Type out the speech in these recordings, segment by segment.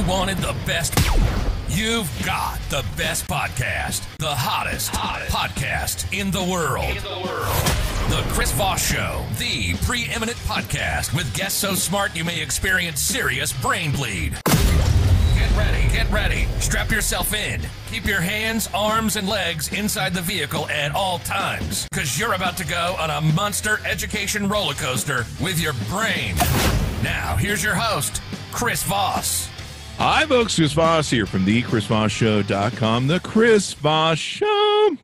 You wanted the best. You've got the best podcast, the hottest, hottest. podcast in the world. In the world. The Chris Voss Show, the preeminent podcast with guests so smart you may experience serious brain bleed. Get ready, get ready. Strap yourself in. Keep your hands, arms, and legs inside the vehicle at all times, because you're about to go on a monster education roller coaster with your brain. Now, here's your host, Chris Voss. Hi, folks. Chris Voss here from the ChrisVossShow.com. The Chris Voss Show.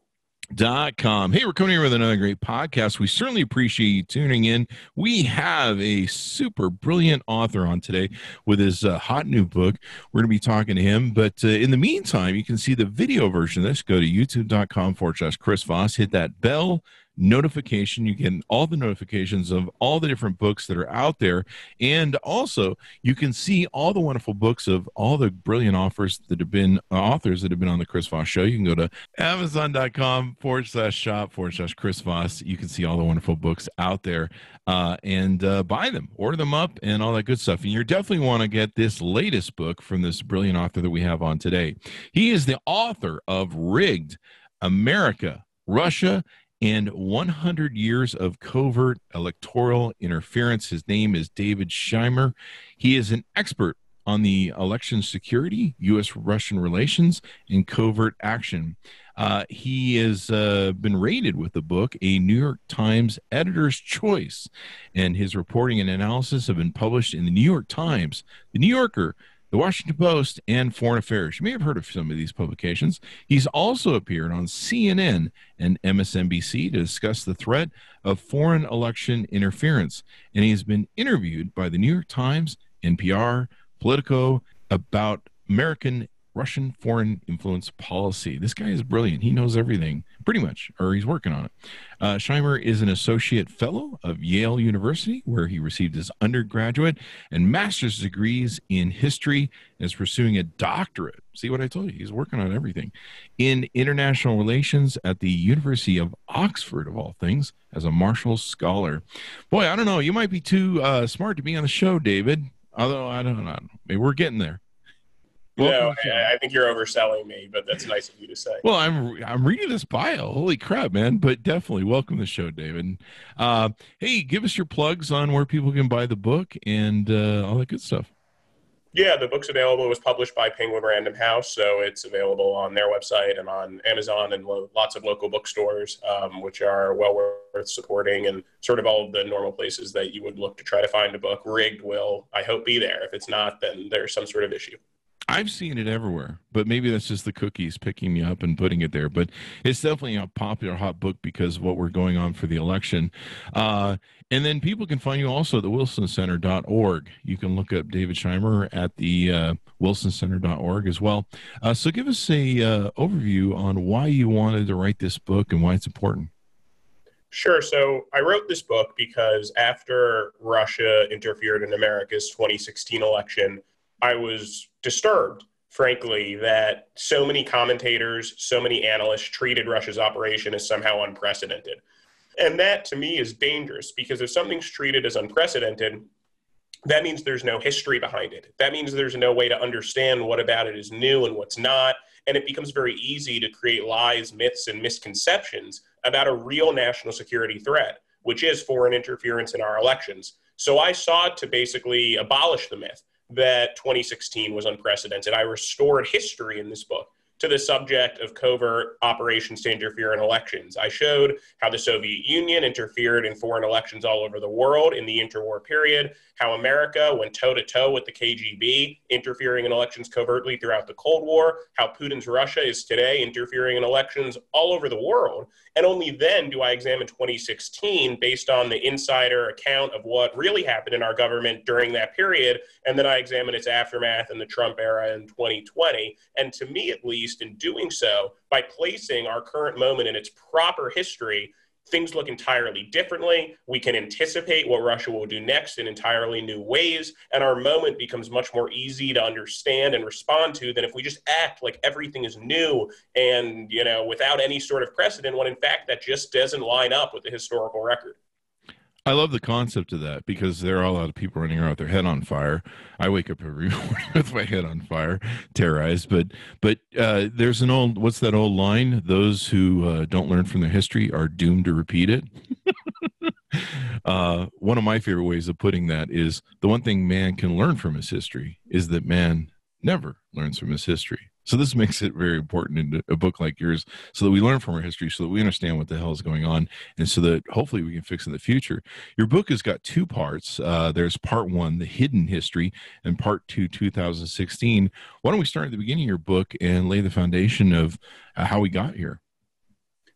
Dot com. Hey, we're coming here with another great podcast. We certainly appreciate you tuning in. We have a super brilliant author on today with his uh, hot new book. We're going to be talking to him. But uh, in the meantime, you can see the video version of this. Go to youtube.com forward slash Chris Voss. Hit that bell notification. You get all the notifications of all the different books that are out there. And also, you can see all the wonderful books of all the brilliant authors that have been uh, authors that have been on the Chris Voss show. You can go to amazon.com forward slash shop forward slash Chris Voss. You can see all the wonderful books out there uh, and uh, buy them, order them up, and all that good stuff. And you definitely want to get this latest book from this brilliant author that we have on today. He is the author of Rigged America, Russia, and 100 years of covert electoral interference. His name is David Shimer. He is an expert on the election security, U.S. Russian relations, and covert action. Uh, he has uh, been rated with the book a New York Times editor's choice, and his reporting and analysis have been published in the New York Times, the New Yorker, the Washington Post, and Foreign Affairs. You may have heard of some of these publications. He's also appeared on CNN and MSNBC to discuss the threat of foreign election interference, and he has been interviewed by the New York Times, NPR, Politico about American Russian foreign influence policy. This guy is brilliant. He knows everything, pretty much, or he's working on it. Uh, Shimer is an associate fellow of Yale University, where he received his undergraduate and master's degrees in history and is pursuing a doctorate. See what I told you? He's working on everything in international relations at the University of Oxford, of all things, as a Marshall Scholar. Boy, I don't know. You might be too uh, smart to be on the show, David. Although I don't know. Maybe we're getting there. Welcome no, I, I think you're overselling me, but that's nice of you to say. Well, I'm I'm reading this bio. Holy crap, man! But definitely welcome to the show, David. Uh, hey, give us your plugs on where people can buy the book and uh, all that good stuff. Yeah, the book's available. It was published by Penguin Random House, so it's available on their website and on Amazon and lo- lots of local bookstores, um, which are well worth supporting and sort of all of the normal places that you would look to try to find a book. Rigged will, I hope, be there. If it's not, then there's some sort of issue. I've seen it everywhere, but maybe that's just the cookies picking me up and putting it there. But it's definitely a popular hot book because of what we're going on for the election. Uh, and then people can find you also at the wilsoncenter.org. You can look up David Shimer at the uh, wilsoncenter.org as well. Uh, so give us a uh, overview on why you wanted to write this book and why it's important. Sure. So I wrote this book because after Russia interfered in America's 2016 election, I was disturbed, frankly, that so many commentators, so many analysts treated Russia's operation as somehow unprecedented. And that to me is dangerous because if something's treated as unprecedented, that means there's no history behind it. That means there's no way to understand what about it is new and what's not. And it becomes very easy to create lies, myths, and misconceptions about a real national security threat, which is foreign interference in our elections. So I sought to basically abolish the myth that 2016 was unprecedented. I restored history in this book to the subject of covert operations to interfere in elections. I showed how the Soviet Union interfered in foreign elections all over the world in the interwar period, how America went toe to toe with the KGB, interfering in elections covertly throughout the Cold War, how Putin's Russia is today interfering in elections all over the world. And only then do I examine 2016 based on the insider account of what really happened in our government during that period. And then I examine its aftermath in the Trump era in 2020. And to me, at least, in doing so, by placing our current moment in its proper history, things look entirely differently. We can anticipate what Russia will do next in entirely new ways. And our moment becomes much more easy to understand and respond to than if we just act like everything is new and, you know, without any sort of precedent, when in fact that just doesn't line up with the historical record. I love the concept of that because there are a lot of people running around with their head on fire. I wake up every morning with my head on fire, terrorized. But but uh, there's an old what's that old line? Those who uh, don't learn from their history are doomed to repeat it. uh, one of my favorite ways of putting that is the one thing man can learn from his history is that man never learns from his history. So this makes it very important in a book like yours, so that we learn from our history, so that we understand what the hell is going on, and so that hopefully we can fix in the future. Your book has got two parts. Uh, there's part one, the hidden history, and part two, 2016. Why don't we start at the beginning of your book and lay the foundation of uh, how we got here?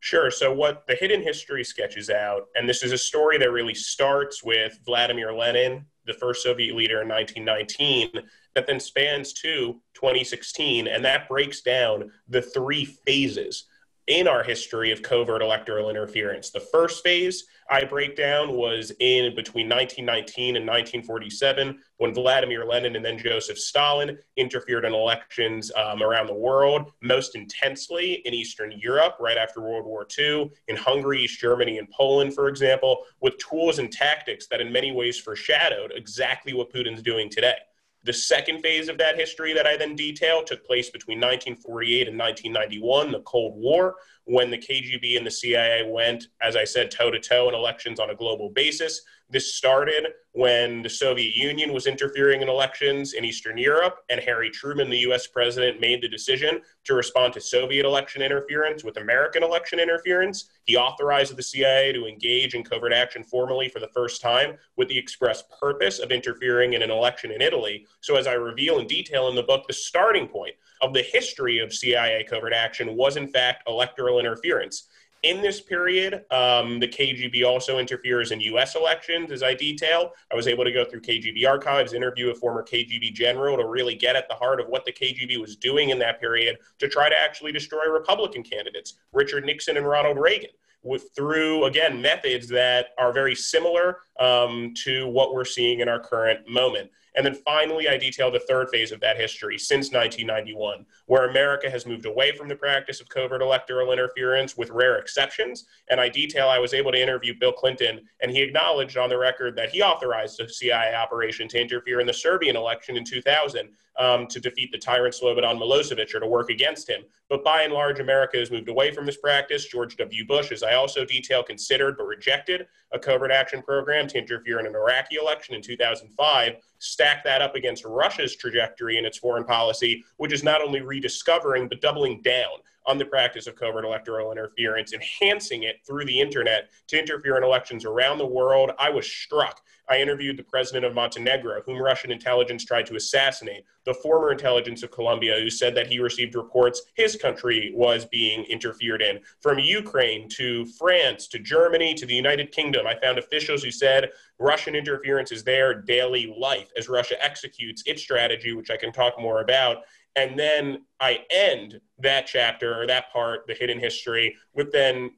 Sure. So, what the hidden history sketches out, and this is a story that really starts with Vladimir Lenin, the first Soviet leader in 1919, that then spans to 2016, and that breaks down the three phases in our history of covert electoral interference. The first phase I break down was in between 1919 and 1947 when Vladimir Lenin and then Joseph Stalin interfered in elections um, around the world, most intensely in Eastern Europe right after World War II, in Hungary, East Germany, and Poland, for example, with tools and tactics that in many ways foreshadowed exactly what Putin's doing today. The second phase of that history that I then detail took place between 1948 and 1991, the Cold War, when the KGB and the CIA went, as I said, toe to toe in elections on a global basis. This started when the Soviet Union was interfering in elections in Eastern Europe, and Harry Truman, the US president, made the decision to respond to Soviet election interference with American election interference. He authorized the CIA to engage in covert action formally for the first time with the express purpose of interfering in an election in Italy. So, as I reveal in detail in the book, the starting point of the history of CIA covert action was, in fact, electoral interference. In this period, um, the KGB also interferes in U.S. elections, as I detail. I was able to go through KGB archives, interview a former KGB general to really get at the heart of what the KGB was doing in that period to try to actually destroy Republican candidates, Richard Nixon and Ronald Reagan. With, through again methods that are very similar um, to what we're seeing in our current moment. And then finally, I detail the third phase of that history since 1991, where America has moved away from the practice of covert electoral interference with rare exceptions. And I detail I was able to interview Bill Clinton, and he acknowledged on the record that he authorized a CIA operation to interfere in the Serbian election in 2000 um, to defeat the tyrant Slobodan Milosevic or to work against him. But by and large, America has moved away from this practice. George W. Bush, as I also detail, considered but rejected a covert action program to interfere in an Iraqi election in 2005. Stack that up against Russia's trajectory in its foreign policy, which is not only rediscovering but doubling down on the practice of covert electoral interference, enhancing it through the internet to interfere in elections around the world. I was struck. I interviewed the president of Montenegro, whom Russian intelligence tried to assassinate, the former intelligence of Colombia, who said that he received reports his country was being interfered in. From Ukraine to France to Germany to the United Kingdom, I found officials who said Russian interference is their daily life as Russia executes its strategy, which I can talk more about. And then I end that chapter or that part, the hidden history, with then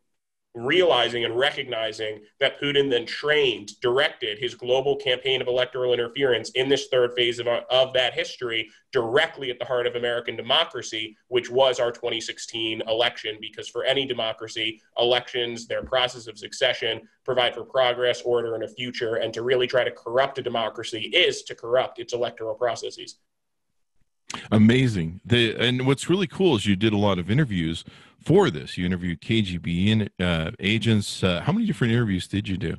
realizing and recognizing that Putin then trained, directed his global campaign of electoral interference in this third phase of, of that history directly at the heart of American democracy, which was our 2016 election. Because for any democracy, elections, their process of succession, provide for progress, order, and a future. And to really try to corrupt a democracy is to corrupt its electoral processes. Amazing. The, and what's really cool is you did a lot of interviews for this. You interviewed KGB uh, agents. Uh, how many different interviews did you do?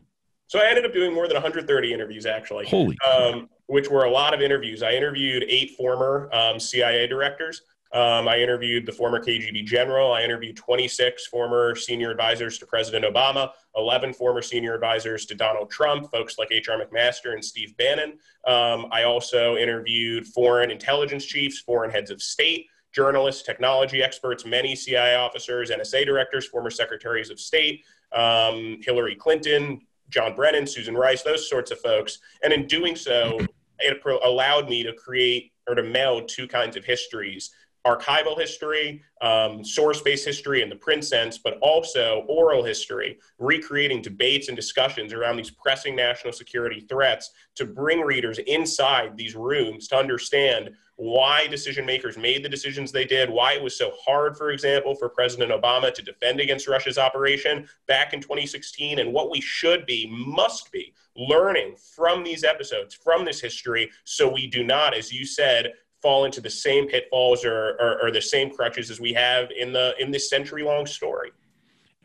So I ended up doing more than 130 interviews, actually. Holy. Um, which were a lot of interviews. I interviewed eight former um, CIA directors. Um, I interviewed the former KGB general. I interviewed 26 former senior advisors to President Obama, 11 former senior advisors to Donald Trump, folks like H.R. McMaster and Steve Bannon. Um, I also interviewed foreign intelligence chiefs, foreign heads of state, journalists, technology experts, many CIA officers, NSA directors, former secretaries of state, um, Hillary Clinton, John Brennan, Susan Rice, those sorts of folks. And in doing so, it allowed me to create or to meld two kinds of histories archival history, um, source based history in the print sense, but also oral history, recreating debates and discussions around these pressing national security threats to bring readers inside these rooms to understand why decision makers made the decisions they did, why it was so hard, for example, for President Obama to defend against Russia's operation back in 2016, and what we should be, must be, learning from these episodes, from this history, so we do not, as you said, fall into the same pitfalls or, or, or the same crutches as we have in the in this century long story.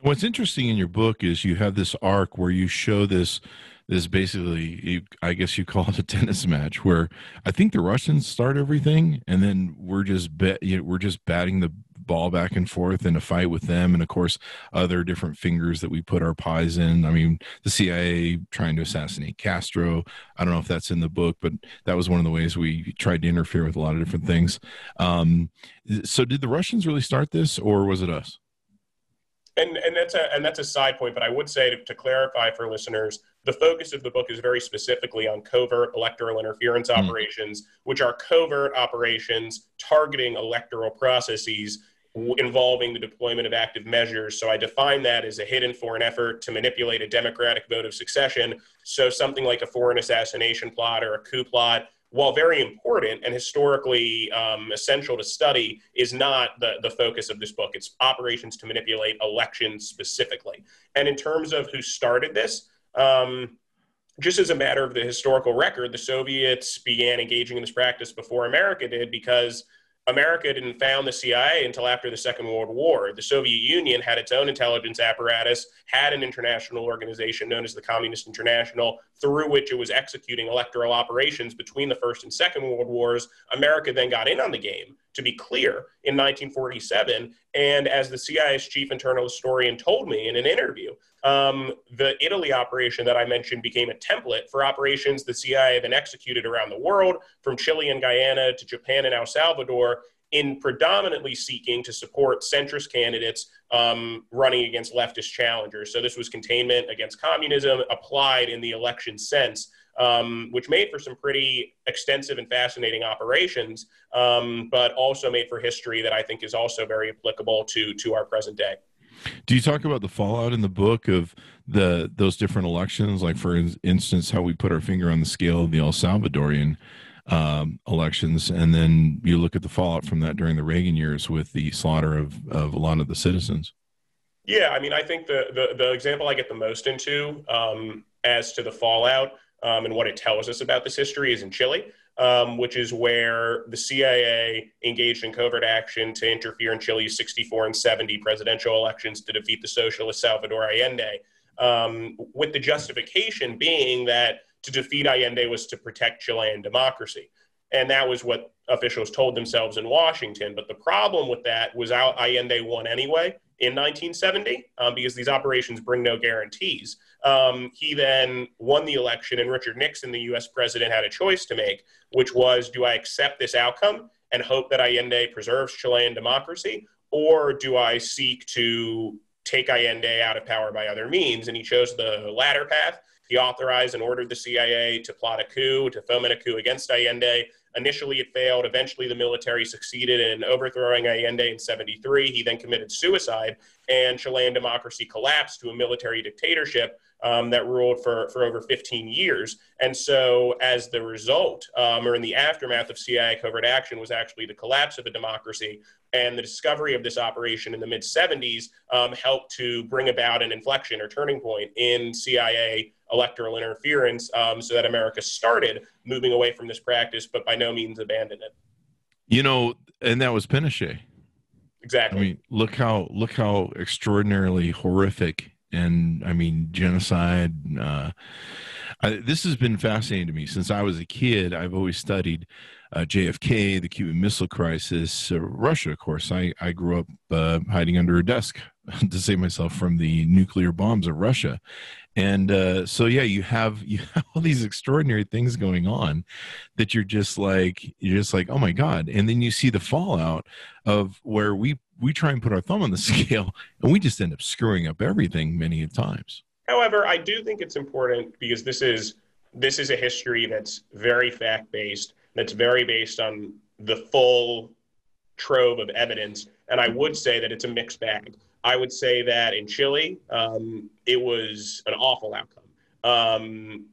What's interesting in your book is you have this arc where you show this this basically I guess you call it a tennis match where I think the Russians start everything and then we're just bet you know, we're just batting the ball back and forth in a fight with them and of course other different fingers that we put our pies in. I mean the cia trying to assassinate castro. I don't know if that's in the book but that was one of the ways we tried to interfere with a lot of different things. Um, so did the russians really start this or was it us? And and that's a and that's a side point but i would say to, to clarify for listeners the focus of the book is very specifically on covert electoral interference mm. operations which are covert operations targeting electoral processes involving the deployment of active measures. So I define that as a hidden foreign effort to manipulate a democratic vote of succession. So something like a foreign assassination plot or a coup plot, while very important and historically um, essential to study, is not the, the focus of this book. It's operations to manipulate elections specifically. And in terms of who started this, um, just as a matter of the historical record, the Soviets began engaging in this practice before America did because – America didn't found the CIA until after the Second World War. The Soviet Union had its own intelligence apparatus, had an international organization known as the Communist International, through which it was executing electoral operations between the First and Second World Wars. America then got in on the game, to be clear, in 1947. And as the CIA's chief internal historian told me in an interview, um, the Italy operation that I mentioned became a template for operations the CIA then executed around the world, from Chile and Guyana to Japan and El Salvador, in predominantly seeking to support centrist candidates um, running against leftist challengers. So this was containment against communism applied in the election sense. Um, which made for some pretty extensive and fascinating operations, um, but also made for history that I think is also very applicable to to our present day. Do you talk about the fallout in the book of the those different elections? Like, for instance, how we put our finger on the scale of the El Salvadorian um, elections, and then you look at the fallout from that during the Reagan years with the slaughter of, of a lot of the citizens. Yeah, I mean, I think the the, the example I get the most into um, as to the fallout um, and what it tells us about this history is in Chile um, which is where the CIA engaged in covert action to interfere in Chile's 64 and 70 presidential elections to defeat the socialist Salvador Allende, um, with the justification being that to defeat Allende was to protect Chilean democracy. And that was what officials told themselves in Washington. But the problem with that was Allende won anyway in 1970 um, because these operations bring no guarantees. Um, he then won the election, and Richard Nixon, the US president, had a choice to make, which was do I accept this outcome and hope that Allende preserves Chilean democracy, or do I seek to take Allende out of power by other means? And he chose the latter path. He authorized and ordered the CIA to plot a coup, to foment a coup against Allende. Initially, it failed. Eventually, the military succeeded in overthrowing Allende in 73. He then committed suicide, and Chilean democracy collapsed to a military dictatorship um, that ruled for, for over 15 years. And so, as the result, um, or in the aftermath of CIA covert action, was actually the collapse of a democracy. And the discovery of this operation in the mid 70s um, helped to bring about an inflection or turning point in CIA electoral interference um, so that America started moving away from this practice, but by no means abandoned it. You know, and that was Pinochet. Exactly. I mean, look how look how extraordinarily horrific and I mean genocide. Uh, I, this has been fascinating to me since I was a kid. I've always studied uh, JFK, the Cuban Missile Crisis, uh, Russia. Of course, I I grew up uh, hiding under a desk to save myself from the nuclear bombs of Russia, and uh, so yeah, you have you have all these extraordinary things going on that you're just like you're just like oh my god, and then you see the fallout of where we we try and put our thumb on the scale and we just end up screwing up everything many times. However, I do think it's important because this is this is a history that's very fact based, that's very based on the full trove of evidence. And I would say that it's a mixed bag. I would say that in Chile, um, it was an awful outcome. Um,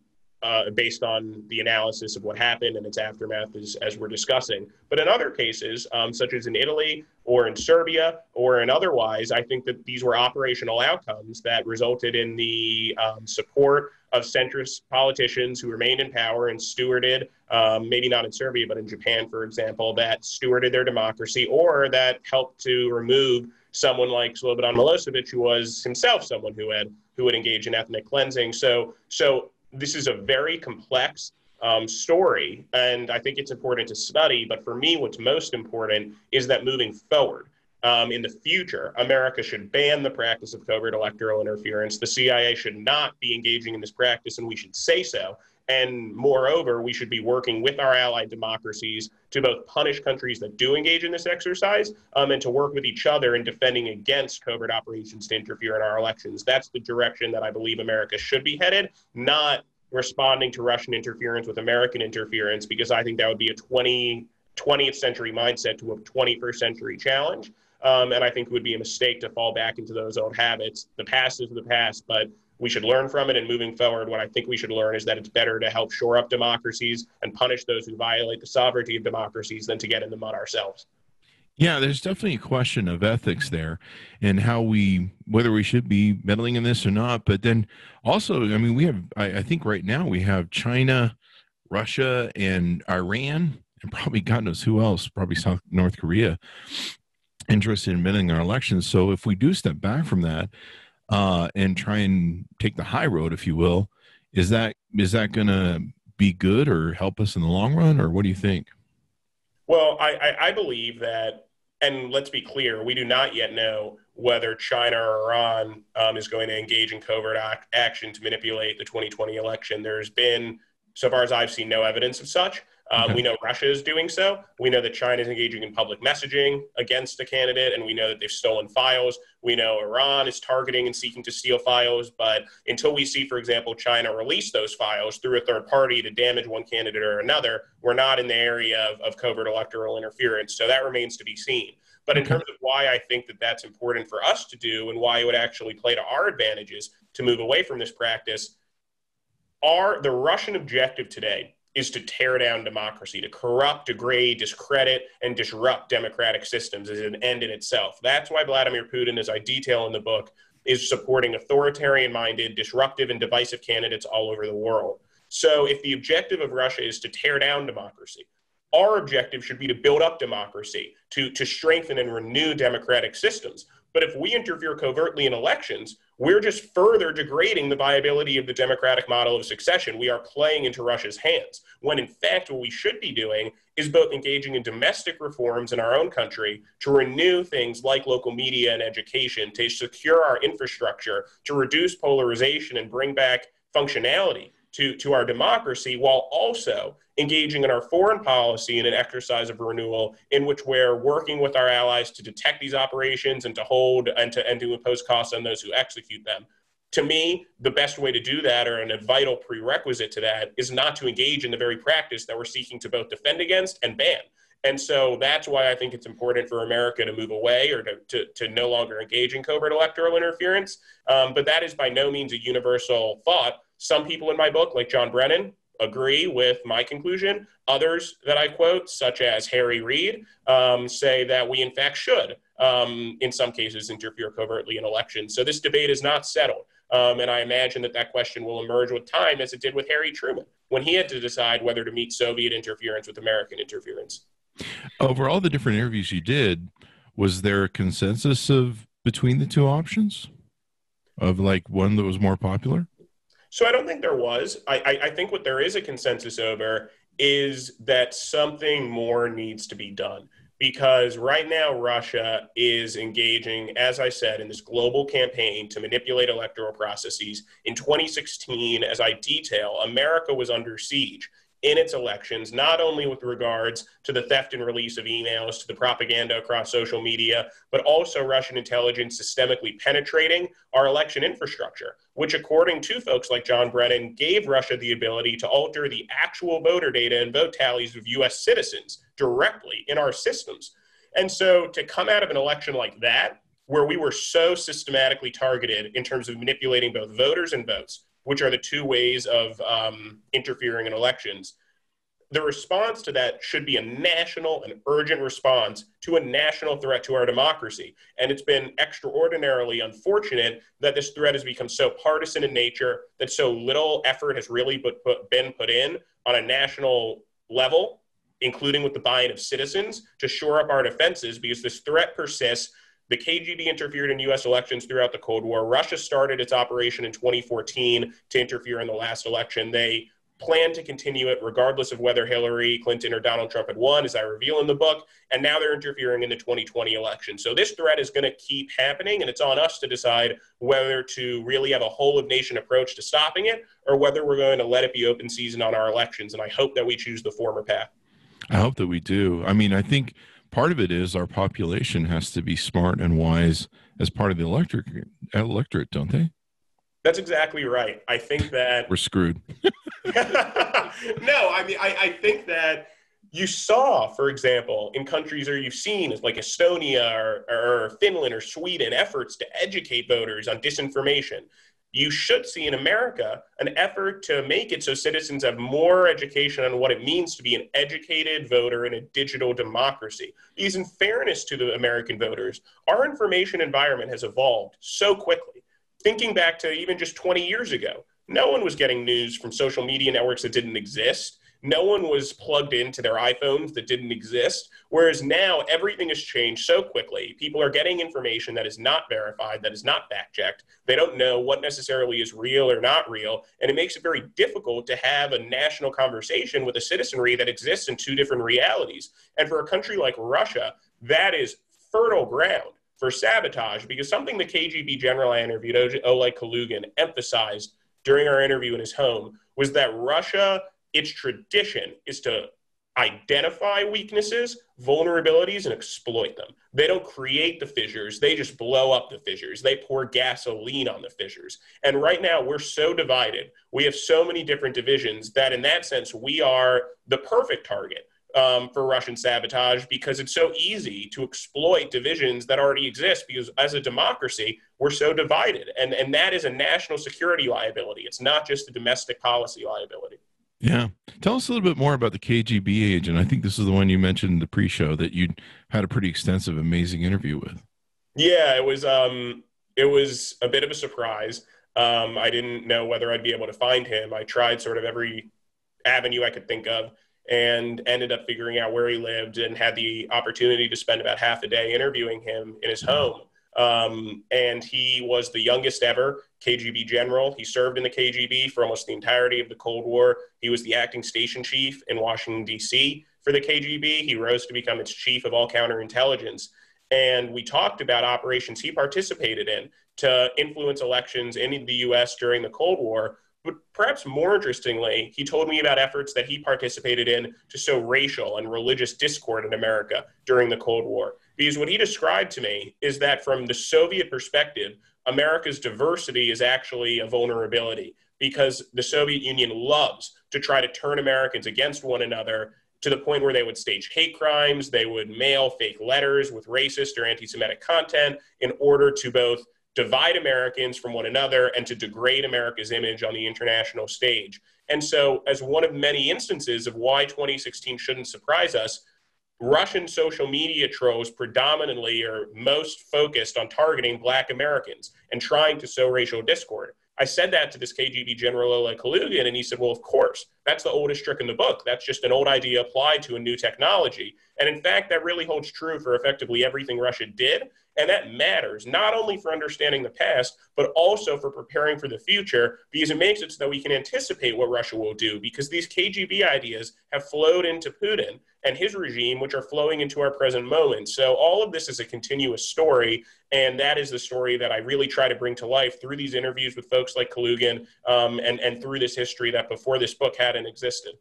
uh, based on the analysis of what happened and its aftermath as, as we're discussing. But in other cases, um, such as in Italy or in Serbia or in otherwise, I think that these were operational outcomes that resulted in the um, support of centrist politicians who remained in power and stewarded, um, maybe not in Serbia, but in Japan, for example, that stewarded their democracy or that helped to remove someone like Slobodan Milosevic, who was himself someone who had who would engage in ethnic cleansing. So, so this is a very complex um, story, and I think it's important to study. But for me, what's most important is that moving forward um, in the future, America should ban the practice of covert electoral interference. The CIA should not be engaging in this practice, and we should say so. And moreover, we should be working with our allied democracies to both punish countries that do engage in this exercise um, and to work with each other in defending against covert operations to interfere in our elections. That's the direction that I believe America should be headed, not responding to Russian interference with American interference, because I think that would be a 20, 20th century mindset to a 21st century challenge. Um, and I think it would be a mistake to fall back into those old habits. The past is the past, but we should learn from it and moving forward what i think we should learn is that it's better to help shore up democracies and punish those who violate the sovereignty of democracies than to get in the mud ourselves. Yeah there's definitely a question of ethics there and how we whether we should be meddling in this or not. But then also i mean we have i, I think right now we have china russia and iran and probably god knows who else probably south north korea interested in meddling in our elections. So if we do step back from that uh, and try and take the high road, if you will, is that is that going to be good or help us in the long run, or what do you think? Well, I, I, I believe that, and let's be clear, we do not yet know whether China or Iran um, is going to engage in covert ac- action to manipulate the 2020 election. There's been, so far as I've seen, no evidence of such. Uh, okay. We know Russia is doing so. We know that China is engaging in public messaging against a candidate, and we know that they've stolen files. We know Iran is targeting and seeking to steal files. But until we see, for example, China release those files through a third party to damage one candidate or another, we're not in the area of, of covert electoral interference. So that remains to be seen. But in okay. terms of why I think that that's important for us to do and why it would actually play to our advantages to move away from this practice, are the Russian objective today is to tear down democracy, to corrupt, degrade, discredit, and disrupt democratic systems is an end in itself. That's why Vladimir Putin, as I detail in the book, is supporting authoritarian minded, disruptive, and divisive candidates all over the world. So, if the objective of Russia is to tear down democracy, our objective should be to build up democracy, to, to strengthen and renew democratic systems. But if we interfere covertly in elections, we're just further degrading the viability of the democratic model of succession. We are playing into Russia's hands, when in fact, what we should be doing is both engaging in domestic reforms in our own country to renew things like local media and education, to secure our infrastructure, to reduce polarization and bring back functionality to, to our democracy while also engaging in our foreign policy in an exercise of renewal in which we're working with our allies to detect these operations and to hold and to, and to impose costs on those who execute them. To me, the best way to do that, or a vital prerequisite to that, is not to engage in the very practice that we're seeking to both defend against and ban. And so that's why I think it's important for America to move away or to, to, to no longer engage in covert electoral interference. Um, but that is by no means a universal thought. Some people in my book, like John Brennan, agree with my conclusion. Others that I quote, such as Harry Reid, um, say that we in fact should, um, in some cases, interfere covertly in elections. So this debate is not settled. Um, and I imagine that that question will emerge with time, as it did with Harry Truman when he had to decide whether to meet Soviet interference with American interference. Over all the different interviews you did, was there a consensus of between the two options of like one that was more popular? So I don't think there was. I, I, I, think what there is a consensus over is that something more needs to be done because right now Russia is engaging, as I said, in this global campaign to manipulate electoral processes. In 2016, as I detail, America was under siege in its elections, not only with regards to the theft and release of emails, to the propaganda across social media, but also Russian intelligence systemically penetrating our election infrastructure, which, according to folks like John Brennan, gave Russia the ability to alter the actual voter data and vote tallies of US citizens directly in our systems. And so to come out of an election like that, where we were so systematically targeted in terms of manipulating both voters and votes, which are the two ways of um, interfering in elections, the response to that should be a national and urgent response to a national threat to our democracy. And it's been extraordinarily unfortunate that this threat has become so partisan in nature, that so little effort has really put, put, been put in on a national level, including with the buy in of citizens, to shore up our defenses because this threat persists. The KGB interfered in US elections throughout the Cold War. Russia started its operation in 2014 to interfere in the last election. They plan to continue it regardless of whether Hillary Clinton or Donald Trump had won, as I reveal in the book. And now they're interfering in the 2020 election. So this threat is going to keep happening, and it's on us to decide whether to really have a whole of nation approach to stopping it or whether we're going to let it be open season on our elections. And I hope that we choose the former path. I hope that we do. I mean, I think part of it is our population has to be smart and wise as part of the electric electorate, don't they? That's exactly right. I think that we're screwed. no, I mean, I, I think that you saw, for example, in countries or you've seen like Estonia or, or, Finland or Sweden, efforts to educate voters on disinformation. You should see in America an effort to make it so citizens have more education on what it means to be an educated voter in a digital democracy. Because, in fairness to the American voters, our information environment has evolved so quickly. Thinking back to even just 20 years ago, no one was getting news from social media networks that didn't exist. No one was plugged into their iPhones that didn't exist. Whereas now everything has changed so quickly. People are getting information that is not verified, that is not fact checked. They don't know what necessarily is real or not real. And it makes it very difficult to have a national conversation with a citizenry that exists in two different realities. And for a country like Russia, that is fertile ground for sabotage because something the KGB general I interviewed, Oleg Kalugin, emphasized during our interview in his home was that Russia, its tradition is to identify weaknesses, vulnerabilities, and exploit them. They don't create the fissures, they just blow up the fissures. They pour gasoline on the fissures. And right now, we're so divided. We have so many different divisions that, in that sense, we are the perfect target um, for Russian sabotage because it's so easy to exploit divisions that already exist. Because as a democracy, we're so divided, and and that is a national security liability. It's not just a domestic policy liability. Yeah, tell us a little bit more about the KGB agent. I think this is the one you mentioned in the pre-show that you had a pretty extensive, amazing interview with. Yeah, it was. Um, it was a bit of a surprise. Um, I didn't know whether I'd be able to find him. I tried sort of every avenue I could think of and ended up figuring out where he lived and had the opportunity to spend about half a day interviewing him in his home. Um, and he was the youngest ever KGB general. He served in the KGB for almost the entirety of the Cold War. He was the acting station chief in Washington, D.C. for the KGB. He rose to become its chief of all counterintelligence. And we talked about operations he participated in to influence elections in the U.S. during the Cold War but perhaps more interestingly, he told me about efforts that he participated in to sow racial and religious discord in America during the Cold War. Because what he described to me is that from the Soviet perspective, America's diversity is actually a vulnerability because the Soviet Union loves to try to turn Americans against one another to the point where they would stage hate crimes, they would mail fake letters with racist or anti Semitic content in order to both divide Americans from one another and to degrade America's image on the international stage. And so, as one of many instances of why 2016 shouldn't surprise us, Russian social media trolls predominantly are most focused on targeting Black Americans and trying to sow racial discord. I said that to this KGB general Oleg Kalugin, and he said, Well, of course, that's the oldest trick in the book. That's just an old idea applied to a new technology. And in fact, that really holds true for effectively everything Russia did. And that matters not only for understanding the past, but also for preparing for the future, because it makes it so that we can anticipate what Russia will do. Because these KGB ideas have flowed into Putin and his regime, which are flowing into our present moment. So all of this is a continuous story. And that is the story that I really try to bring to life through these interviews with folks like Kalugin um, and, and through this history that before this book hadn't existed.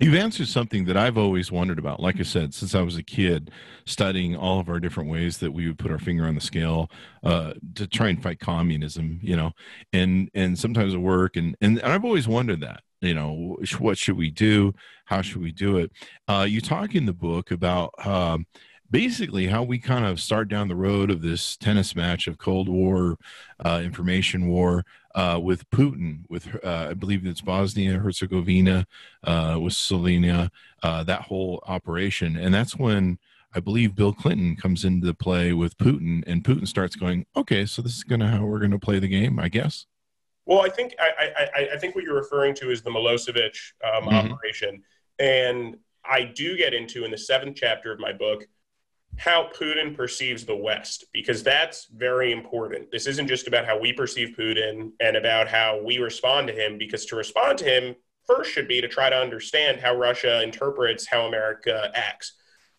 You've answered something that I've always wondered about. Like I said, since I was a kid, studying all of our different ways that we would put our finger on the scale uh, to try and fight communism, you know, and and sometimes it work, and and, and I've always wondered that, you know, what should we do? How should we do it? Uh, you talk in the book about um, basically how we kind of start down the road of this tennis match of Cold War, uh, information war uh, with Putin, with uh, I believe it's Bosnia Herzegovina, uh, with Slovenia, uh, that whole operation, and that's when. I believe Bill Clinton comes into play with Putin, and Putin starts going, "Okay, so this is going to how we're going to play the game, I guess." Well, I think I, I, I think what you're referring to is the Milosevic um, mm-hmm. operation, and I do get into in the seventh chapter of my book how Putin perceives the West, because that's very important. This isn't just about how we perceive Putin and about how we respond to him, because to respond to him first should be to try to understand how Russia interprets how America acts.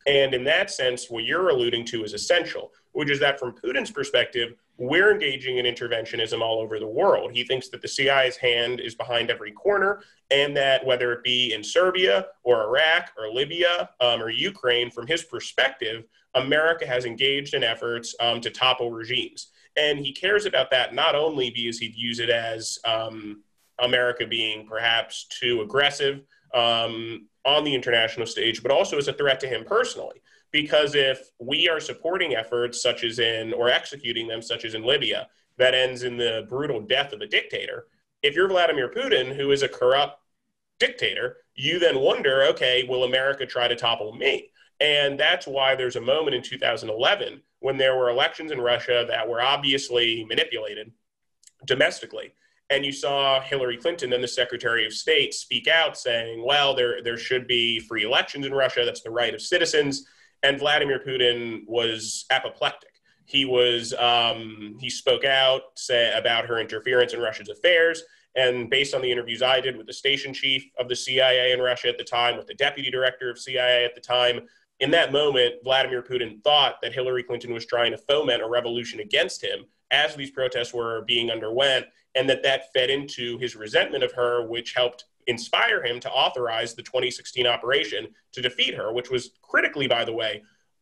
And in that sense, what you're alluding to is essential, which is that from Putin's perspective, we're engaging in interventionism all over the world. He thinks that the CIA's hand is behind every corner, and that whether it be in Serbia or Iraq or Libya um, or Ukraine, from his perspective, America has engaged in efforts um, to topple regimes. And he cares about that not only because he views it as um, America being perhaps too aggressive um, on the international stage, but also as a threat to him personally. Because if we are supporting efforts such as in, or executing them, such as in Libya, that ends in the brutal death of a dictator, if you're Vladimir Putin, who is a corrupt dictator, you then wonder, okay, will America try to topple me? And that's why there's a moment in 2011 when there were elections in Russia that were obviously manipulated domestically. And you saw Hillary Clinton, then the Secretary of State, speak out saying, well, there, there should be free elections in Russia. That's the right of citizens. And Vladimir Putin was apoplectic. He was um, he spoke out say, about her interference in Russia's affairs. And based on the interviews I did with the station chief of the CIA in Russia at the time, with the deputy director of CIA at the time, in that moment, Vladimir Putin thought that Hillary Clinton was trying to foment a revolution against him as these protests were being underwent, and that that fed into his resentment of her, which helped inspire him to authorize the 2016 operation to defeat her, which was critically, by the way,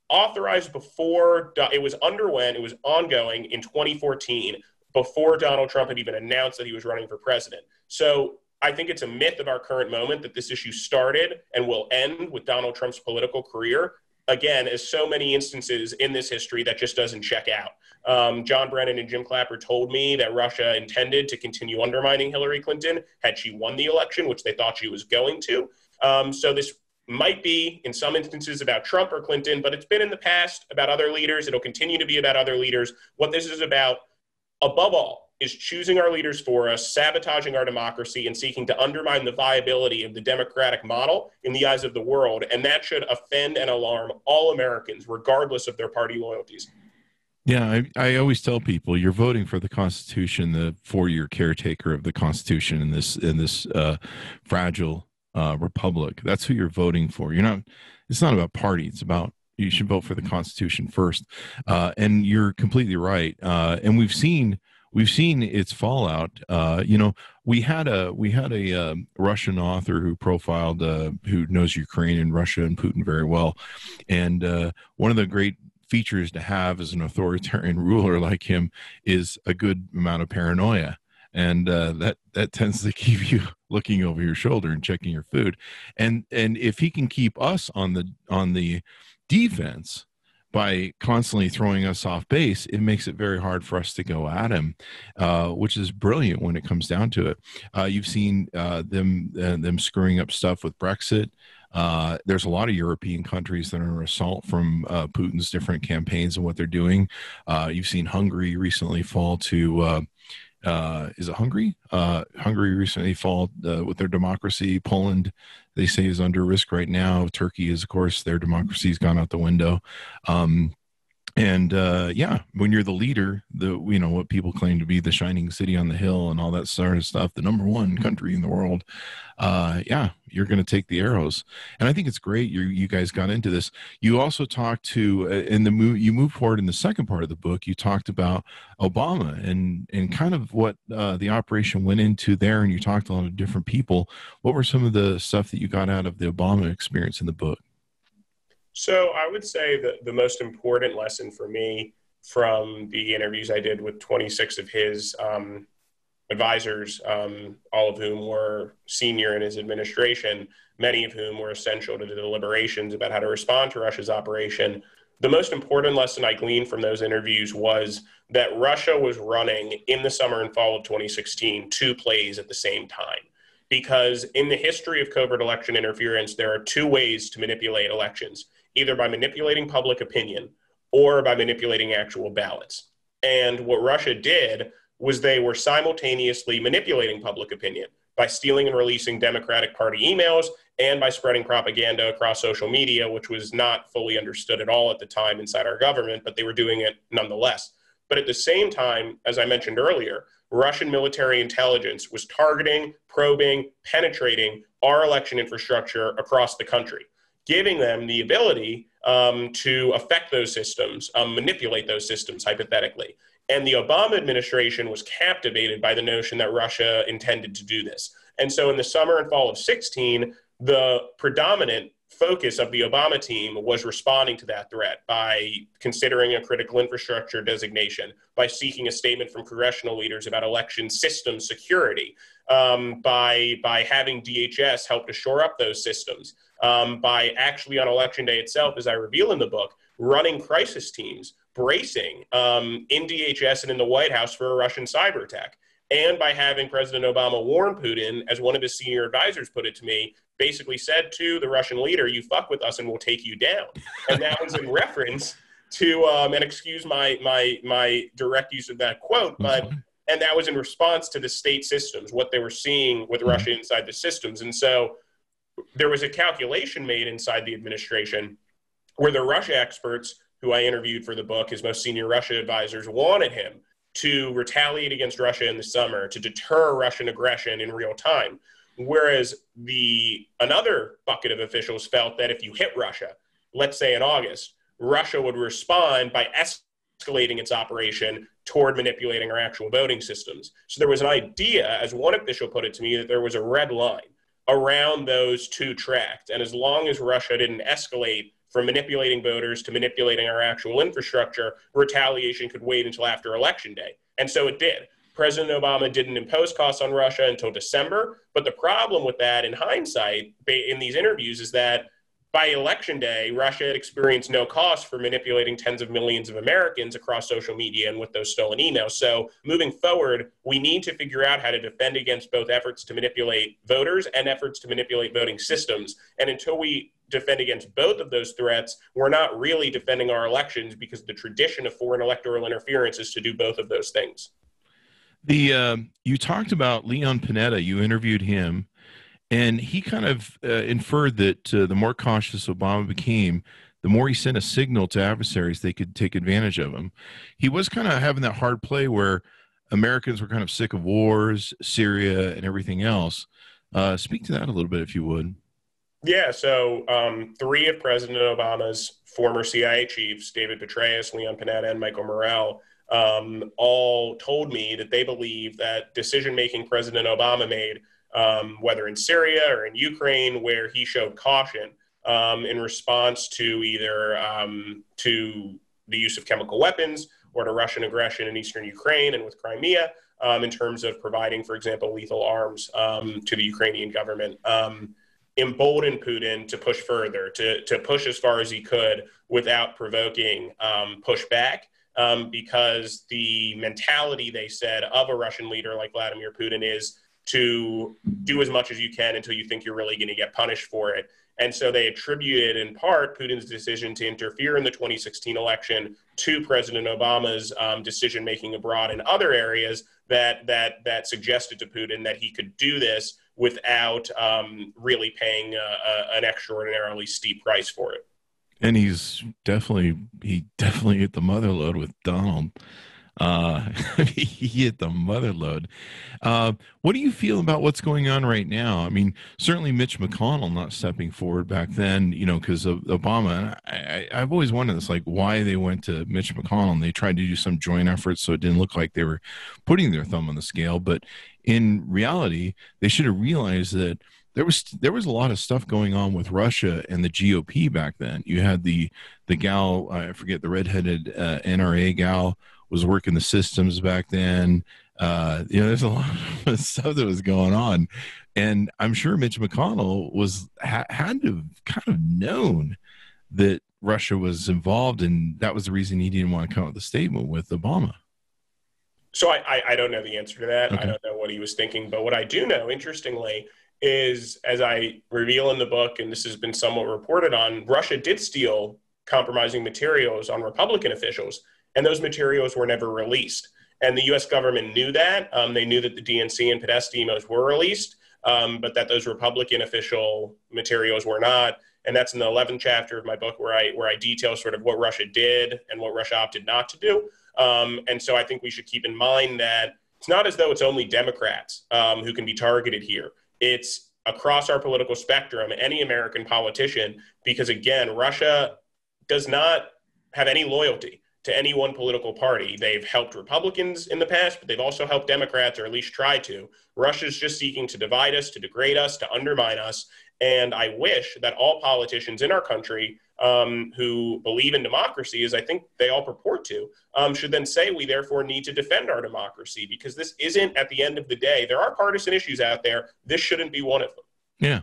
authorized before it was underwent, it was ongoing in 2014, before Donald Trump had even announced that he was running for president. So I think it's a myth of our current moment that this issue started and will end with Donald Trump's political career. Again, as so many instances in this history, that just doesn't check out. Um, John Brennan and Jim Clapper told me that Russia intended to continue undermining Hillary Clinton had she won the election, which they thought she was going to. Um, so this might be, in some instances, about Trump or Clinton, but it's been in the past about other leaders. It'll continue to be about other leaders. What this is about, above all, is choosing our leaders for us, sabotaging our democracy, and seeking to undermine the viability of the democratic model in the eyes of the world. And that should offend and alarm all Americans, regardless of their party loyalties. Yeah, I, I always tell people you're voting for the Constitution, the four-year caretaker of the Constitution in this in this uh, fragile uh, republic. That's who you're voting for. You're not. It's not about party. It's about you should vote for the Constitution first. Uh, and you're completely right. Uh, and we've seen we've seen its fallout. Uh, you know, we had a we had a uh, Russian author who profiled uh, who knows Ukraine and Russia and Putin very well, and one of the great features to have as an authoritarian ruler like him is a good amount of paranoia and uh, that that tends to keep you looking over your shoulder and checking your food and and if he can keep us on the on the defense by constantly throwing us off base, it makes it very hard for us to go at him, uh, which is brilliant when it comes down to it. Uh, you've seen uh, them uh, them screwing up stuff with Brexit. Uh, there's a lot of European countries that are under assault from uh, Putin's different campaigns and what they're doing. you've seen Hungary recently fall to uh, is it Hungary? Uh, Hungary recently fall uh, with their democracy. Poland, they say, is under risk right now. Turkey is, of course, their democracy has gone out the window. Um, and uh, yeah, when you're the leader, the you know what people claim to be the shining city on the hill and all that sort of stuff, the number one country in the world, uh, yeah, you're going to take the arrows. And I think it's great you you guys got into this. You also talked to uh, in the move you move forward in the second part of the book. You talked about Obama and and kind of what uh, the operation went into there, and you talked to a lot of different people. What were some of the stuff that you got out of the Obama experience in the book? So I would say that the most important lesson for me from the interviews I did with 26 of his um, advisors, um, all of whom were senior in his administration, many of whom were essential to the deliberations about how to respond to Russia's operation. The most important lesson I gleaned from those interviews was that Russia was running in the summer and fall of 2016 two plays at the same time. Because in the history of covert election interference, there are two ways to manipulate elections either by manipulating public opinion or by manipulating actual ballots. And what Russia did was they were simultaneously manipulating public opinion by stealing and releasing Democratic Party emails and by spreading propaganda across social media, which was not fully understood at all at the time inside our government, but they were doing it nonetheless. But at the same time, as I mentioned earlier, Russian military intelligence was targeting, probing, penetrating our election infrastructure across the country, giving them the ability um, to affect those systems, um, manipulate those systems, hypothetically. And the Obama administration was captivated by the notion that Russia intended to do this. And so in the summer and fall of 16, the predominant focus of the Obama team was responding to that threat by considering a critical infrastructure designation, by seeking a statement from congressional leaders about election system security, um, by, by having DHS help to shore up those systems, um, by actually on election day itself, as I reveal in the book, running crisis teams, bracing um, in DHS and in the White House for a Russian cyber attack and by having President Obama warn Putin, as one of his senior advisors put it to me, basically said to the Russian leader, "You fuck with us, and we'll take you down." And that was in reference to, um, and excuse my my my direct use of that quote, but and that was in response to the state systems, what they were seeing with mm-hmm. Russia inside the systems, and so there was a calculation made inside the administration where the Russia experts who I interviewed for the book, his most senior Russia advisors, wanted him to retaliate against Russia in the summer to deter Russian aggression in real time. Whereas the another bucket of officials felt that if you hit Russia, let's say in August, Russia would respond by escalating its operation toward manipulating our actual voting systems. So there was an idea, as one official put it to me, that there was a red line around those two tracks. And as long as Russia didn't escalate from manipulating voters to manipulating our actual infrastructure, retaliation could wait until after election day. And so it did. President Obama didn't impose costs on Russia until December. But the problem with that, in hindsight, in these interviews, is that by election day, Russia had experienced no cost for manipulating tens of millions of Americans across social media and with those stolen emails. So, moving forward, we need to figure out how to defend against both efforts to manipulate voters and efforts to manipulate voting systems. And until we defend against both of those threats, we're not really defending our elections because the tradition of foreign electoral interference is to do both of those things. The uh, you talked about Leon Panetta. You interviewed him, and he kind of uh, inferred that uh, the more cautious Obama became, the more he sent a signal to adversaries they could take advantage of him. He was kind of having that hard play where Americans were kind of sick of wars, Syria, and everything else. Uh, speak to that a little bit, if you would. Yeah, so um, three of President Obama's former CIA chiefs, David Petraeus, Leon Panetta, and Michael Morell, um, all told me that they believe that decision making President Obama made, um, whether in Syria or in Ukraine, where he showed caution um, in response to either um, to the use of chemical weapons or to Russian aggression in eastern Ukraine and with Crimea, um, in terms of providing, for example, lethal arms um, to the Ukrainian government emboldened Putin to push further, to, to push as far as he could without provoking um, pushback um, because the mentality they said of a Russian leader like Vladimir Putin is to do as much as you can until you think you're really going to get punished for it. And so they attributed in part Putin's decision to interfere in the 2016 election to President Obama's um, decision making abroad in other areas that that that suggested to Putin that he could do this without um, really paying a, a, an extraordinarily steep price for it and he's definitely he definitely hit the mother lode with Donald. Uh, he hit the mother lode. Uh, what do you feel about what's going on right now? I mean, certainly Mitch McConnell not stepping forward back then, you know, because of Obama. And I, have always wondered this, like why they went to Mitch McConnell and they tried to do some joint efforts so it didn't look like they were putting their thumb on the scale. But in reality, they should have realized that there was there was a lot of stuff going on with Russia and the GOP back then. You had the the gal I forget the redheaded uh, NRA gal was working the systems back then. Uh, you know, there's a lot of stuff that was going on, and I'm sure Mitch McConnell was ha- had to kind of known that Russia was involved, and that was the reason he didn't want to come out with a statement with Obama. So I, I, I don't know the answer to that. Okay. I don't know what he was thinking, but what I do know, interestingly, is as I reveal in the book, and this has been somewhat reported on, Russia did steal compromising materials on Republican officials, and those materials were never released. And the U.S. government knew that. Um, they knew that the DNC and Podesta emails were released, um, but that those Republican official materials were not and that's in the 11th chapter of my book where I where I detail sort of what Russia did and what Russia opted not to do. Um, and so I think we should keep in mind that it's not as though it's only Democrats um, who can be targeted here. It's across our political spectrum, any American politician, because again, Russia does not have any loyalty to any one political party. They've helped Republicans in the past, but they've also helped Democrats, or at least tried to. Russia's just seeking to divide us, to degrade us, to undermine us. And I wish that all politicians in our country um, who believe in democracy, as I think they all purport to, um, should then say we therefore need to defend our democracy because this isn't, at the end of the day, there are partisan issues out there. This shouldn't be one of them. Yeah.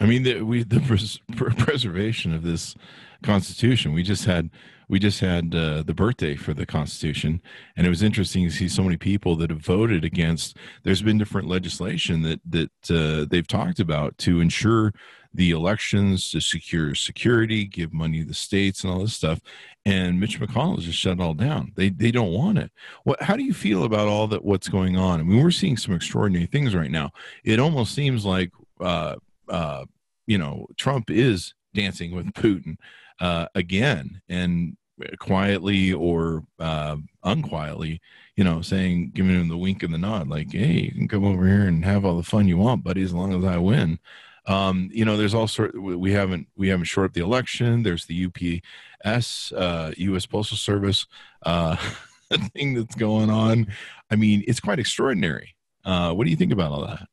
I mean, the, we, the pres- preservation of this Constitution, we just had we just had uh, the birthday for the Constitution, and it was interesting to see so many people that have voted against. There's been different legislation that that uh, they've talked about to ensure the elections, to secure security, give money to the states, and all this stuff. And Mitch McConnell has just shut it all down. They they don't want it. What? How do you feel about all that? What's going on? I mean, we're seeing some extraordinary things right now. It almost seems like. Uh, uh, you know, Trump is dancing with Putin uh, again, and quietly or uh, unquietly, you know, saying, giving him the wink and the nod, like, hey, you can come over here and have all the fun you want, buddy, as long as I win. Um, you know, there's all sort. We haven't we haven't short up the election. There's the UPS, uh, U.S. Postal Service uh, thing that's going on. I mean, it's quite extraordinary. Uh, what do you think about all that?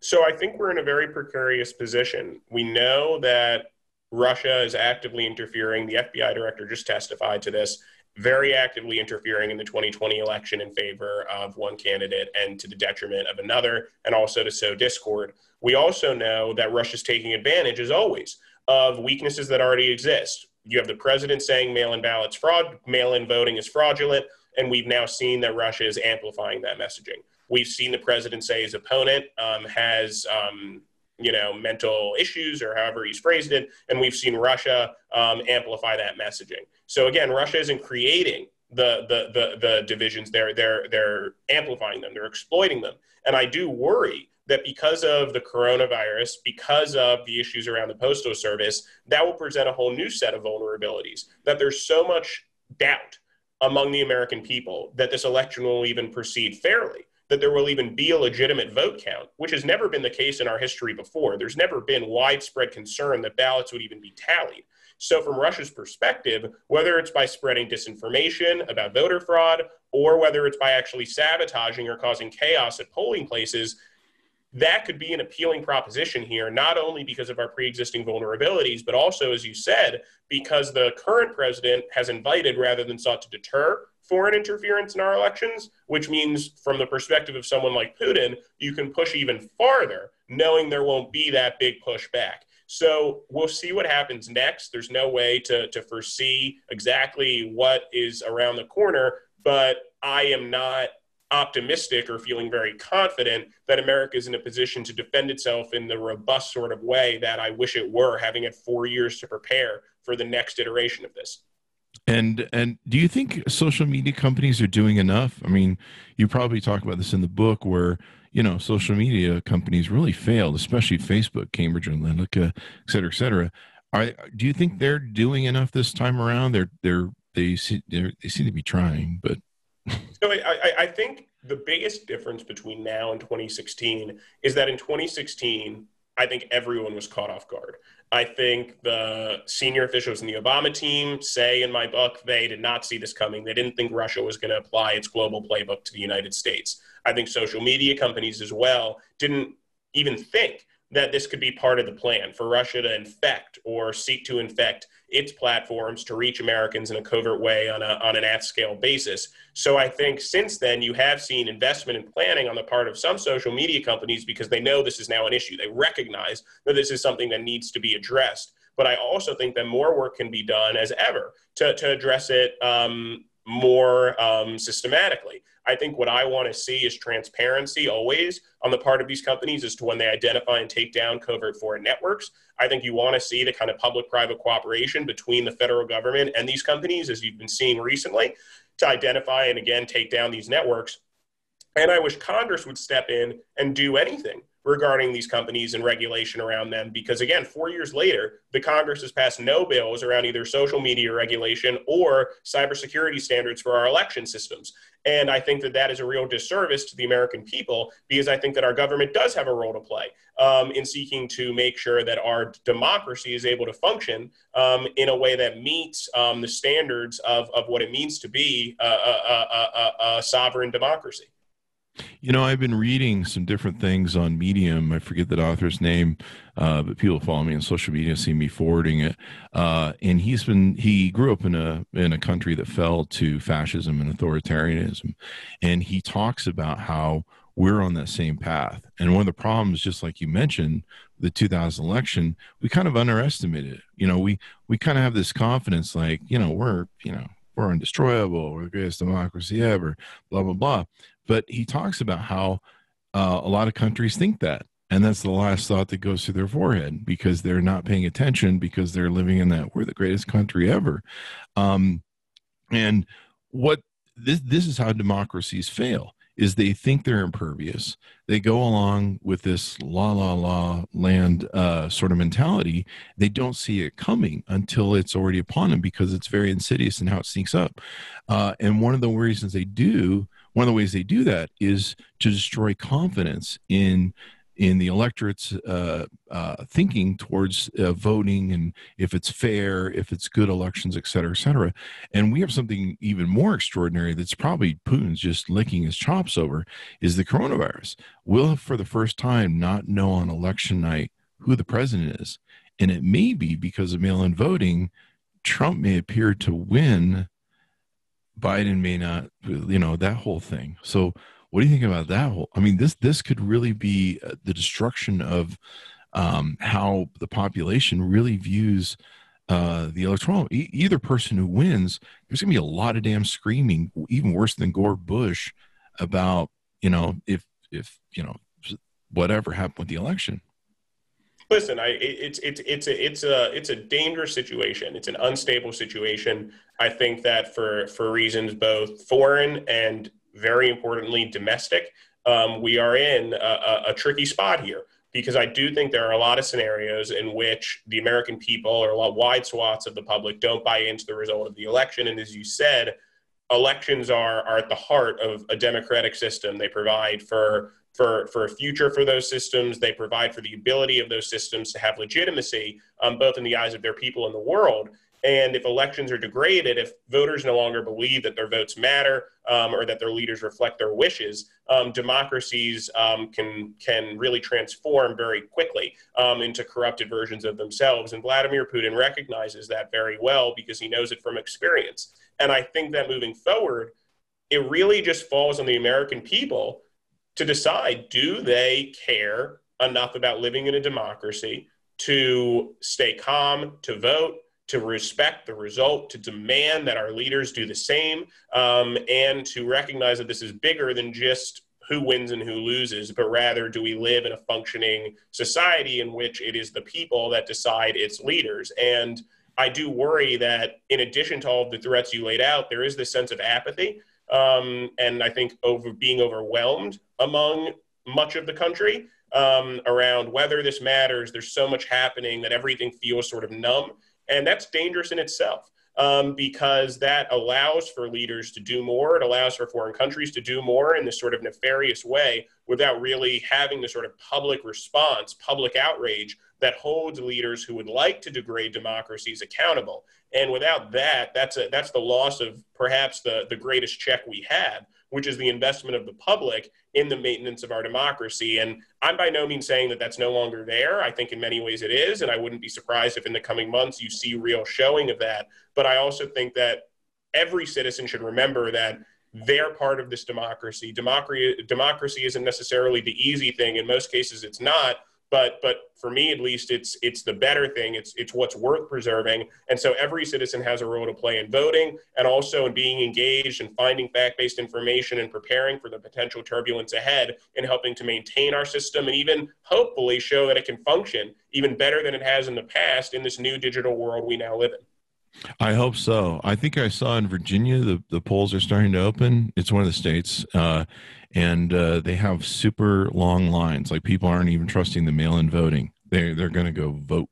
So I think we're in a very precarious position. We know that Russia is actively interfering. The FBI director just testified to this, very actively interfering in the 2020 election in favor of one candidate and to the detriment of another, and also to sow discord. We also know that Russia's taking advantage, as always, of weaknesses that already exist. You have the president saying mail in ballots fraud, mail in voting is fraudulent, and we've now seen that Russia is amplifying that messaging. We've seen the president say his opponent um, has um, you know mental issues or however he's phrased it and we've seen russia um, amplify that messaging. So again russia isn't creating the, the the the divisions. They're they're they're amplifying them. They're exploiting them. And i do worry that because of the coronavirus because of the issues around the postal service that will present a whole new set of vulnerabilities that there's so much doubt among the american people that this election will even proceed fairly that there will even be a legitimate vote count, which has never been the case in our history before. There's never been widespread concern that ballots would even be tallied. So, from Russia's perspective, whether it's by spreading disinformation about voter fraud or whether it's by actually sabotaging or causing chaos at polling places, that could be an appealing proposition here, not only because of our pre existing vulnerabilities, but also, as you said, because the current president has invited rather than sought to deter foreign interference in our elections, which means, from the perspective of someone like Putin, you can push even farther, knowing there won't be that big pushback. So we'll see what happens next. There's no way to, to foresee exactly what is around the corner, but I am not optimistic or feeling very confident that America is in a position to defend itself in the robust sort of way that I wish it were, having had four years to prepare for the next iteration of this. And and do you think social media companies are doing enough? I mean, you probably talk about this in the book where you know social media companies really failed, especially Facebook, Cambridge Analytica, et cetera, et cetera. Are, do you think they're doing enough this time around? They're they're they see they're, they seem to be trying, but so I, I think the biggest difference between now and 2016 is that in 2016 I think everyone was caught off guard. I think the senior officials in the Obama team say in my book they did not see this coming. They didn't think Russia was going to apply its global playbook to the United States. I think social media companies as well didn't even think that this could be part of the plan for Russia to infect or seek to infect its platforms to reach Americans in a covert way on, a, on an at scale basis. So I think since then, you have seen investment and planning on the part of some social media companies because they know this is now an issue. They recognize that this is something that needs to be addressed. But I also think that more work can be done as ever to, to address it um, more um, systematically. I think what I want to see is transparency always on the part of these companies as to when they identify and take down covert foreign networks. I think you want to see the kind of public private cooperation between the federal government and these companies, as you've been seeing recently, to identify and again take down these networks. And I wish Congress would step in and do anything regarding these companies and regulation around them. Because again, four years later, the Congress has passed no bills around either social media regulation or cybersecurity standards for our election systems. And I think that that is a real disservice to the American people because I think that our government does have a role to play um, in seeking to make sure that our democracy is able to function um, in a way that meets um, the standards of, of what it means to be a, a, a, a sovereign democracy. You know, I've been reading some different things on Medium. I forget that author's name, uh, but people follow me on social media see me forwarding it. Uh, and he's been he grew up in a in a country that fell to fascism and authoritarianism, and he talks about how we're on that same path. And one of the problems, just like you mentioned, the 2000 election, we kind of underestimated it. You know, we we kind of have this confidence, like you know, we're you know we're undestroyable, we're the greatest democracy ever, blah blah blah. But he talks about how uh, a lot of countries think that. And that's the last thought that goes through their forehead because they're not paying attention because they're living in that we're the greatest country ever. Um, and what this this is how democracies fail is they think they're impervious. They go along with this la la la land uh, sort of mentality. They don't see it coming until it's already upon them because it's very insidious in how it sneaks up. Uh, and one of the reasons they do one of the ways they do that is to destroy confidence in in the electorate's uh, uh, thinking towards uh, voting and if it's fair, if it's good elections, et cetera, et cetera. And we have something even more extraordinary that's probably Putin's just licking his chops over is the coronavirus. We'll, for the first time, not know on election night who the president is. And it may be because of mail in voting, Trump may appear to win Biden may not, you know, that whole thing. So, what do you think about that whole? I mean, this this could really be uh, the destruction of um, how the population really views uh, the electoral. E- either person who wins, there's gonna be a lot of damn screaming, even worse than Gore Bush, about you know if if you know whatever happened with the election. Listen, I, it's it's it's a it's a it's a dangerous situation. It's an unstable situation. I think that for for reasons both foreign and very importantly domestic, um, we are in a, a, tricky spot here because I do think there are a lot of scenarios in which the American people or a lot wide swaths of the public don't buy into the result of the election. And as you said, elections are are at the heart of a democratic system. They provide for for, for a future for those systems. They provide for the ability of those systems to have legitimacy, um, both in the eyes of their people and the world. And if elections are degraded, if voters no longer believe that their votes matter um, or that their leaders reflect their wishes, um, democracies um, can can really transform very quickly um, into corrupted versions of themselves. And Vladimir Putin recognizes that very well because he knows it from experience. And I think that moving forward, it really just falls on the American people to decide do they care enough about living in a democracy to stay calm, to vote, to respect the result, to demand that our leaders do the same, um, and to recognize that this is bigger than just who wins and who loses, but rather do we live in a functioning society in which it is the people that decide its leaders? And I do worry that in addition to all of the threats you laid out, there is this sense of apathy um, and I think over being overwhelmed among much of the country um, around whether this matters. There's so much happening that everything feels sort of numb, and that's dangerous in itself. Um, because that allows for leaders to do more. It allows for foreign countries to do more in this sort of nefarious way without really having the sort of public response, public outrage that holds leaders who would like to degrade democracies accountable. And without that, that's a, that's the loss of perhaps the, the greatest check we had, which is the investment of the public in the maintenance of our democracy. And I'm by no means saying that that's no longer there. I think in many ways it is. And I wouldn't be surprised if in the coming months you see real showing of that. But I also think that every citizen should remember that they're part of this democracy. Democracy, democracy isn't necessarily the easy thing. In most cases, it's not but but for me at least it's it's the better thing. It's it's what's worth preserving. And so every citizen has a role to play in voting and also in being engaged and finding fact-based information and preparing for the potential turbulence ahead in helping to maintain our system and even hopefully show that it can function even better than it has in the past in this new digital world we now live in I hope so. I think I saw in Virginia the, the polls are starting to open. It's one of the states. Uh, and uh, they have super long lines. Like people aren't even trusting the mail-in voting. They they're going to go vote,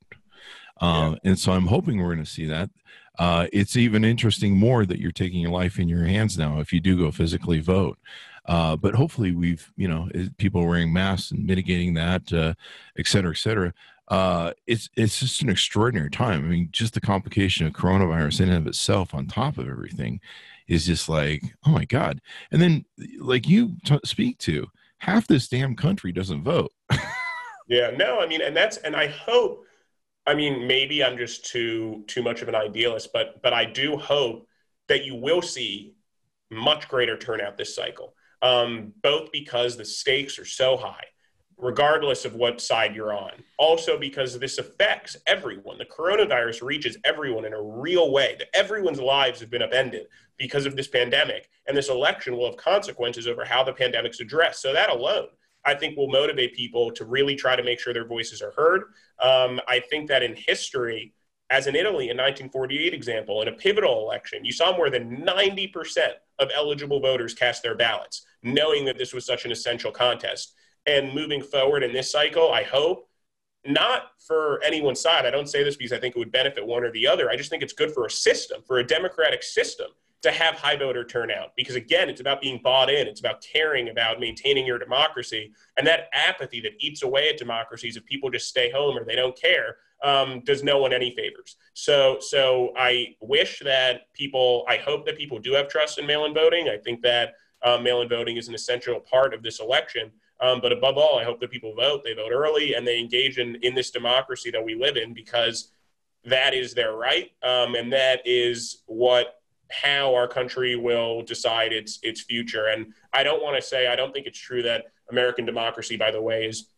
uh, yeah. and so I'm hoping we're going to see that. Uh, it's even interesting more that you're taking your life in your hands now if you do go physically vote. Uh, but hopefully we've you know people wearing masks and mitigating that, uh, et cetera, et cetera. Uh, it's it's just an extraordinary time. I mean, just the complication of coronavirus in and of itself, on top of everything, is just like, oh my God. And then, like you t- speak to, half this damn country doesn't vote. yeah, no, I mean, and that's, and I hope, I mean, maybe I'm just too too much of an idealist, but but I do hope that you will see much greater turnout this cycle, um, both because the stakes are so high regardless of what side you're on. Also, because this affects everyone. The coronavirus reaches everyone in a real way. Everyone's lives have been upended because of this pandemic, and this election will have consequences over how the pandemic's addressed. So, that alone, I think, will motivate people to really try to make sure their voices are heard. Um, I think that in history, as in Italy in 1948 example, in a pivotal election, you saw more than 90% of eligible voters cast their ballots, knowing that this was such an essential contest and moving forward in this cycle, I hope. Not for anyone's side. I don't say this because I think it would benefit one or the other. I just think it's good for a system, for a democratic system to have high voter turnout. Because again it's about being bought in. It's about caring about maintaining your democracy and that apathy that eats away at democracies if people just stay home or they don't care um, does no one any favors. So so i wish that people i hope that people do have trust in mail-in voting. I think that uh, mail-in voting is an essential part of this election um, but above all, I hope that people vote. They vote early and they engage in, in this democracy that we live in because that is their right. Um, and that is what how our country will decide its its future. And I don't want to say I don't think it's true that American democracy, by the way, is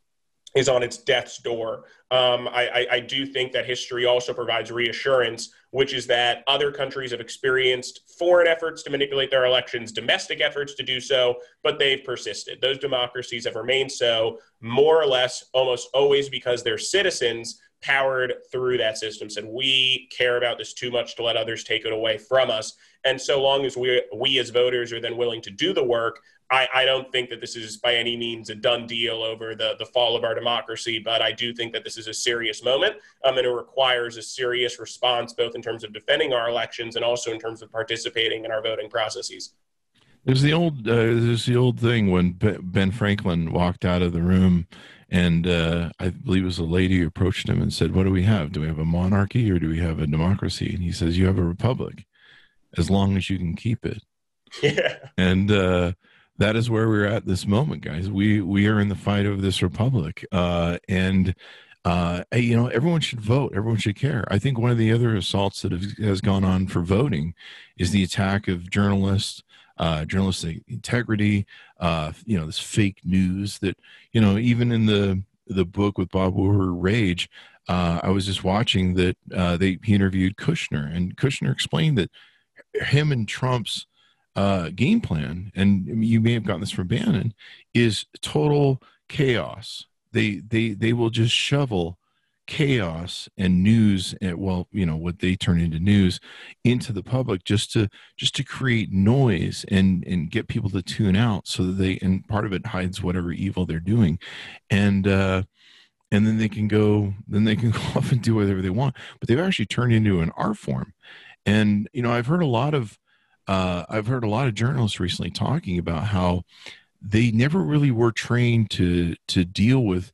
is on its death's door. Um, I, I, I, do think that history also provides reassurance, which is that other countries have experienced foreign efforts to manipulate their elections, domestic efforts to do so, but they've persisted. Those democracies have remained so more or less almost always because their citizens powered through that system said we care about this too much to let others take it away from us and so long as we we as voters are then willing to do the work I, I don't think that this is by any means a done deal over the, the fall of our democracy, but I do think that this is a serious moment um, and it requires a serious response, both in terms of defending our elections and also in terms of participating in our voting processes. There's the old uh, there's the old thing when Ben Franklin walked out of the room, and uh, I believe it was a lady who approached him and said, "What do we have? Do we have a monarchy or do we have a democracy?" And he says, "You have a republic, as long as you can keep it." Yeah. And uh, that is where we're at this moment, guys. We we are in the fight of this republic, uh, and uh, you know everyone should vote. Everyone should care. I think one of the other assaults that have, has gone on for voting is the attack of journalists, uh, journalistic integrity. Uh, you know this fake news that you know even in the the book with Bob Woodward Rage. Uh, I was just watching that uh, they he interviewed Kushner, and Kushner explained that him and Trump's uh, game plan, and you may have gotten this from Bannon, is total chaos. They they they will just shovel chaos and news and well you know what they turn into news into the public just to just to create noise and and get people to tune out so that they and part of it hides whatever evil they're doing. And uh and then they can go then they can go off and do whatever they want. But they've actually turned into an art form. And you know i've heard a lot of uh, I've heard a lot of journalists recently talking about how they never really were trained to to deal with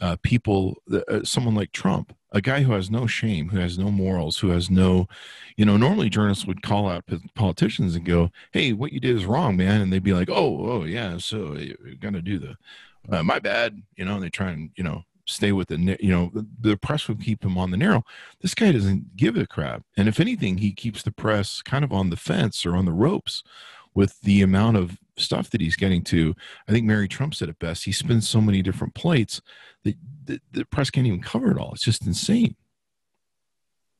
uh, people, uh, someone like Trump, a guy who has no shame, who has no morals, who has no, you know, normally journalists would call out politicians and go, "Hey, what you did is wrong, man," and they'd be like, "Oh, oh, yeah, so you're gonna do the, uh, my bad," you know. And they try and you know stay with the, you know, the, the press would keep him on the narrow. This guy doesn't give a crap, and if anything, he keeps the press kind of on the fence or on the ropes with the amount of stuff that he's getting to. I think Mary Trump said it best. He spins so many different plates that the, the press can't even cover it all. It's just insane.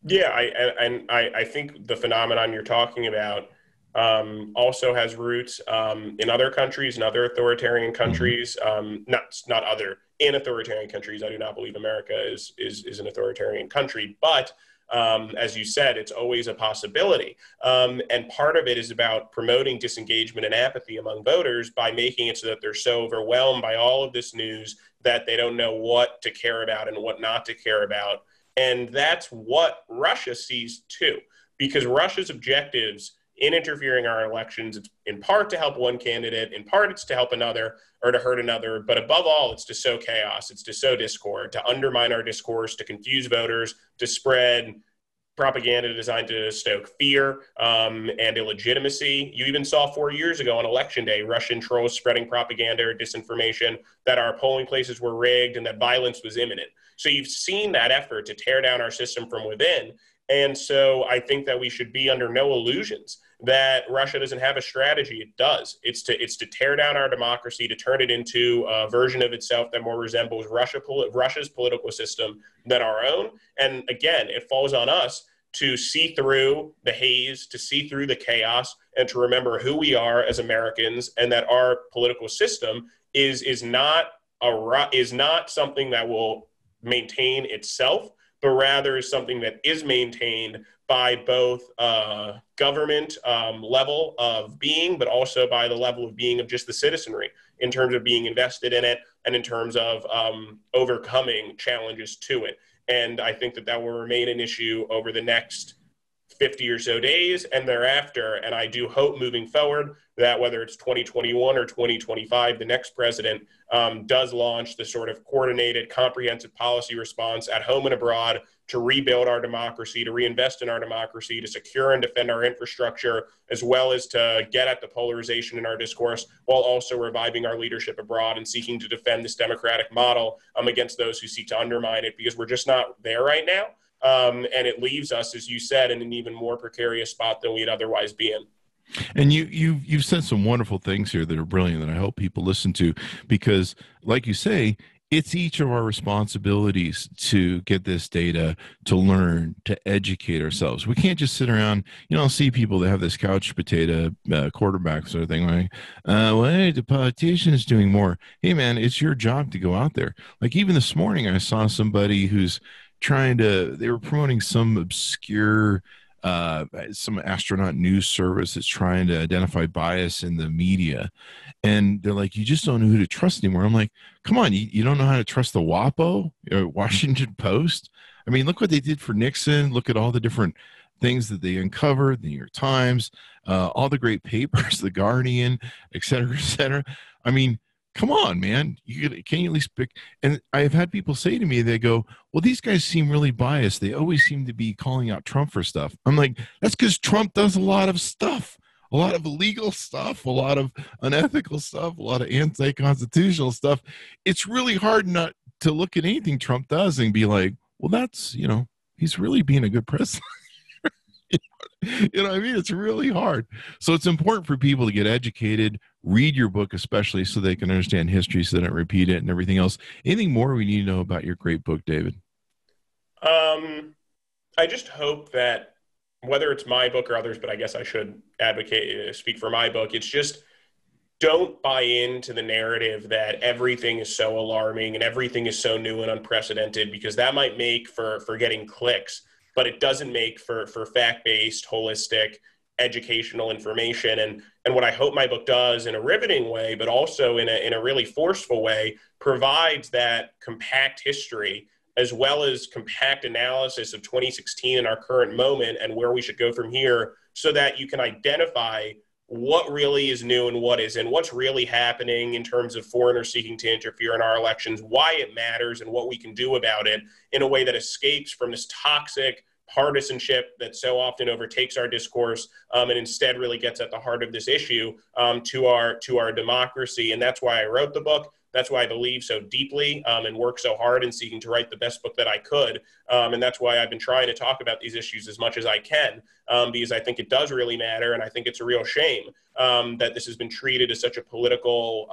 Yeah, I and I, I think the phenomenon you're talking about um, also has roots um, in other countries, and other authoritarian mm-hmm. countries. Um, not not other in authoritarian countries. I do not believe America is is is an authoritarian country, but um, as you said, it's always a possibility. Um, and part of it is about promoting disengagement and apathy among voters by making it so that they're so overwhelmed by all of this news that they don't know what to care about and what not to care about. And that's what Russia sees too, because Russia's objectives in interfering our elections, it's in part to help one candidate, in part it's to help another or to hurt another, but above all, it's to sow chaos, it's to sow discord, to undermine our discourse, to confuse voters, to spread propaganda designed to stoke fear um, and illegitimacy. You even saw four years ago on election day Russian trolls spreading propaganda or disinformation that our polling places were rigged and that violence was imminent. So you've seen that effort to tear down our system from within. And so I think that we should be under no illusions that Russia doesn't have a strategy. It does. It's to it's to tear down our democracy, to turn it into a version of itself that more resembles Russia Russia's political system than our own. And again, it falls on us to see through the haze, to see through the chaos, and to remember who we are as Americans, and that our political system is is not a is not something that will maintain itself, but rather is something that is maintained by both uh, government um, level of being, but also by the level of being of just the citizenry in terms of being invested in it and in terms of um, overcoming challenges to it. And I think that that will remain an issue over the next 50 or so days and thereafter. And I do hope moving forward that whether it's 2021 or 2025, the next president um, does launch the sort of coordinated, comprehensive policy response at home and abroad to rebuild our democracy, to reinvest in our democracy, to secure and defend our infrastructure, as well as to get at the polarization in our discourse, while also reviving our leadership abroad and seeking to defend this democratic model um, against those who seek to undermine it, because we're just not there right now. Um, and it leaves us, as you said, in an even more precarious spot than we'd otherwise be in. And you you you've said some wonderful things here that are brilliant that I hope people listen to because, like you say, it's each of our responsibilities to get this data, to learn, to educate ourselves. We can't just sit around, you know, I see people that have this couch potato uh, quarterback sort of thing, like, uh, well, hey, the politician's doing more. Hey, man, it's your job to go out there. Like, even this morning, I saw somebody who's trying to, they were promoting some obscure uh, some astronaut news service that's trying to identify bias in the media. And they're like, you just don't know who to trust anymore. I'm like, come on, you, you don't know how to trust the WAPO or Washington Post? I mean, look what they did for Nixon. Look at all the different things that they uncovered, the New York Times, uh, all the great papers, the Guardian, et cetera, et cetera. I mean, come on, man. You can you at least pick? And I've had people say to me, they go, "Well, these guys seem really biased. They always seem to be calling out Trump for stuff." I'm like, that's because Trump does a lot of stuff, a lot of illegal stuff, a lot of unethical stuff, a lot of anti-constitutional stuff. It's really hard not to look at anything Trump does and be like, "Well, that's you know, he's really being a good president." you know, I mean, it's really hard. So it's important for people to get educated, read your book, especially so they can understand history, so they don't repeat it and everything else. Anything more we need to know about your great book, David? Um, I just hope that whether it's my book or others, but I guess I should advocate, uh, speak for my book. It's just don't buy into the narrative that everything is so alarming and everything is so new and unprecedented because that might make for for getting clicks but it doesn't make for for fact-based holistic educational information. And and what i hope my book does in a riveting way but also in a, in a really forceful way provides that compact history as well as compact analysis of 2016 and our current moment and where we should go from here so that you can identify what really is new and what isn't, what's really happening in terms of foreigners seeking to interfere in our elections, why it matters, and what we can do about it in a way that escapes from this toxic partisanship that so often overtakes our discourse um, and instead really gets at the heart of this issue um, to our to our democracy and that's why i wrote the book that's why I believe so deeply um, and work so hard in seeking to write the best book that I could. Um, and that's why I've been trying to talk about these issues as much as I can, um, because I think it does really matter. And I think it's a real shame um, that this has been treated as such a political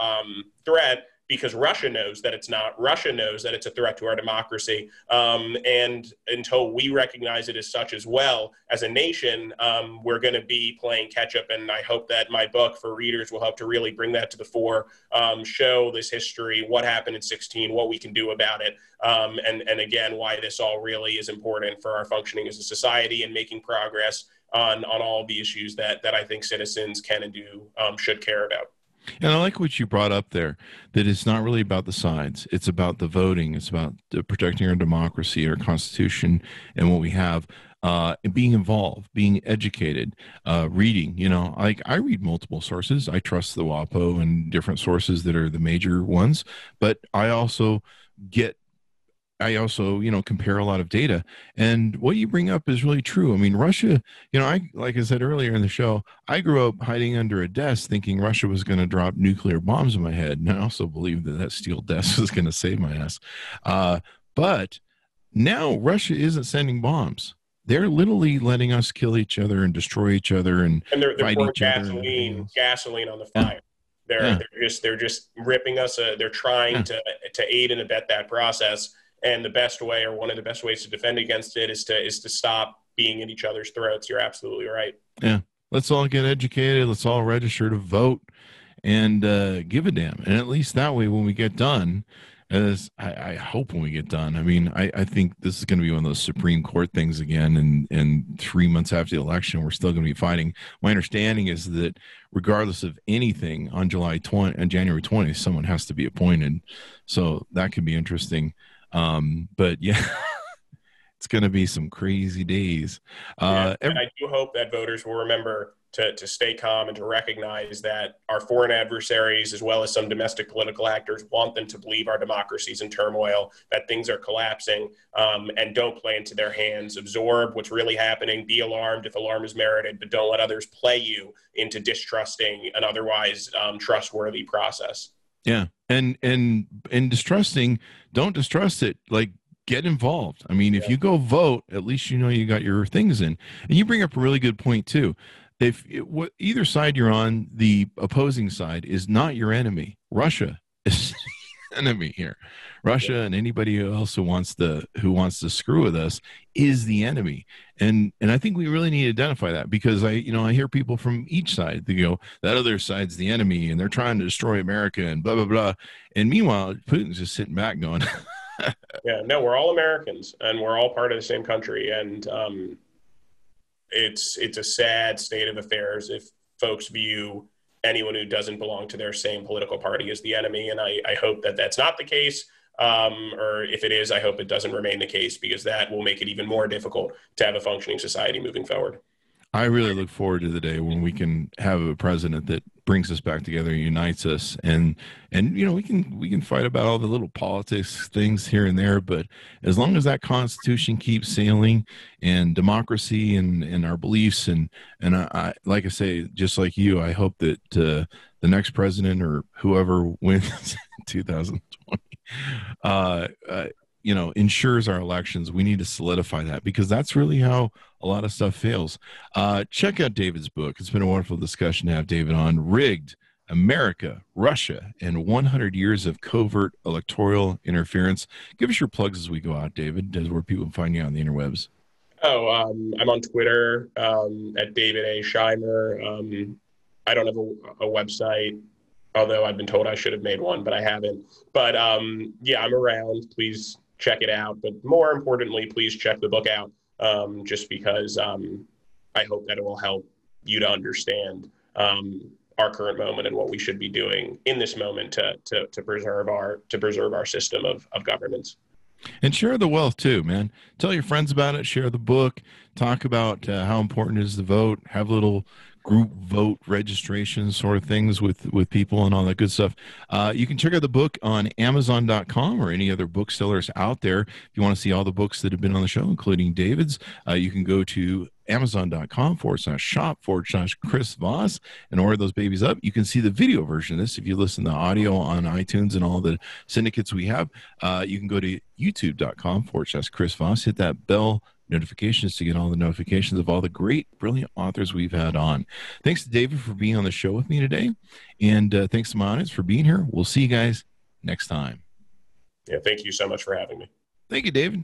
threat because Russia knows that it's not. Russia knows that it's a threat to our democracy. Um, and until we recognize it as such as well as a nation, um, we're going to be playing catch up. And I hope that my book for readers will help to really bring that to the fore, um, show this history, what happened in 16, what we can do about it. Um, and, and again, why this all really is important for our functioning as a society and making progress on, on all the issues that, that I think citizens can and do um, should care about. And I like what you brought up there that it's not really about the sides. It's about the voting. It's about protecting our democracy, our constitution, and what we have. Uh, and being involved, being educated, uh, reading. You know, like I read multiple sources. I trust the WAPO and different sources that are the major ones, but I also get I also, you know, compare a lot of data. And what you bring up is really true. I mean, Russia, you know, I like I said earlier in the show, I grew up hiding under a desk thinking Russia was going to drop nuclear bombs in my head, and I also believed that that steel desk was going to save my ass. Uh, but now Russia isn't sending bombs. They're literally letting us kill each other and destroy each other and, and they're, they're pouring gasoline, gasoline on the fire. Yeah. They're, yeah. they're just they're just ripping us. Uh, they're trying yeah. to to aid and abet that process and the best way or one of the best ways to defend against it is to is to stop being in each other's throats you're absolutely right yeah let's all get educated let's all register to vote and uh, give a damn and at least that way when we get done as I, I, hope when we get done. I mean, I, I think this is going to be one of those Supreme Court things again. And and three months after the election, we're still going to be fighting. My understanding is that regardless of anything, on July 20, on January 20th, someone has to be appointed. So that could be interesting. Um, but yeah, it's going to be some crazy days. Uh, yeah, and I do hope that voters will remember to, to stay calm and to recognize that our foreign adversaries, as well as some domestic political actors, want them to believe our democracy's in turmoil, that things are collapsing, um, and don't play into their hands. Absorb what's really happening, be alarmed if alarm is merited, but don't let others play you into distrusting an otherwise um, trustworthy process. Yeah, and and and distrusting, don't distrust it. Like get involved. I mean, yeah. if you go vote, at least you know you got your things in. And you bring up a really good point too. If it, what, either side you're on, the opposing side is not your enemy. Russia is enemy here. Russia and anybody else who wants to who wants to screw with us is the enemy. And and I think we really need to identify that because I you know I hear people from each side they go that other side's the enemy and they're trying to destroy America and blah blah blah. And meanwhile Putin's just sitting back going Yeah, no, we're all Americans and we're all part of the same country and um it's it's a sad state of affairs if folks view anyone who doesn't belong to their same political party as the enemy and I, I hope that that's not the case um, or if it is, I hope it doesn't remain the case because that will make it even more difficult to have a functioning society moving forward. I really look forward to the day when we can have a president that brings us back together, unites us, and and you know we can we can fight about all the little politics things here and there, but as long as that Constitution keeps sailing and democracy and and our beliefs and and I, I like I say, just like you, I hope that uh, the next president or whoever wins 2020 uh, uh, you know, ensures our elections. We need to solidify that because that's really how a lot of stuff fails. Uh, check out David's book. It's been a wonderful discussion to have David on. Rigged America, Russia, and 100 Years of Covert Electoral Interference. Give us your plugs as we go out, David, as where people find you on the interwebs. Oh, um, I'm on Twitter um, at David A. Shimer. Um, I don't have a, a website although I've been told I should have made one, but I haven't. But um, yeah, I'm around. Please check it out. But more importantly, please check the book out um, just because um, I hope that it will help you to understand um, our current moment and what we should be doing in this moment to, to, to preserve our to preserve our system of, of governance. And share the wealth too, man. Tell your friends about it. Share the book. Talk about uh, how important is to vote. Have little group vote registration sort of things with with people and all that good stuff. Uh, you can check out the book on amazon.com or any other booksellers out there. If you want to see all the books that have been on the show including david's uh, you can go to amazon.com forward slash shop forward slash chris voss and order those babies up. You can see the video version of this if you listen to audio on itunes and all the syndicates we have. Uh, you can go to youtube.com forward slash chris voss. Hit that bell notifications to get all the notifications of all the great, brilliant authors we've had on. Thanks to David for being on the show with me today. And uh, thanks to my audience for being here. We'll see you guys next time. Yeah, thank you so much for having me. Thank you, David.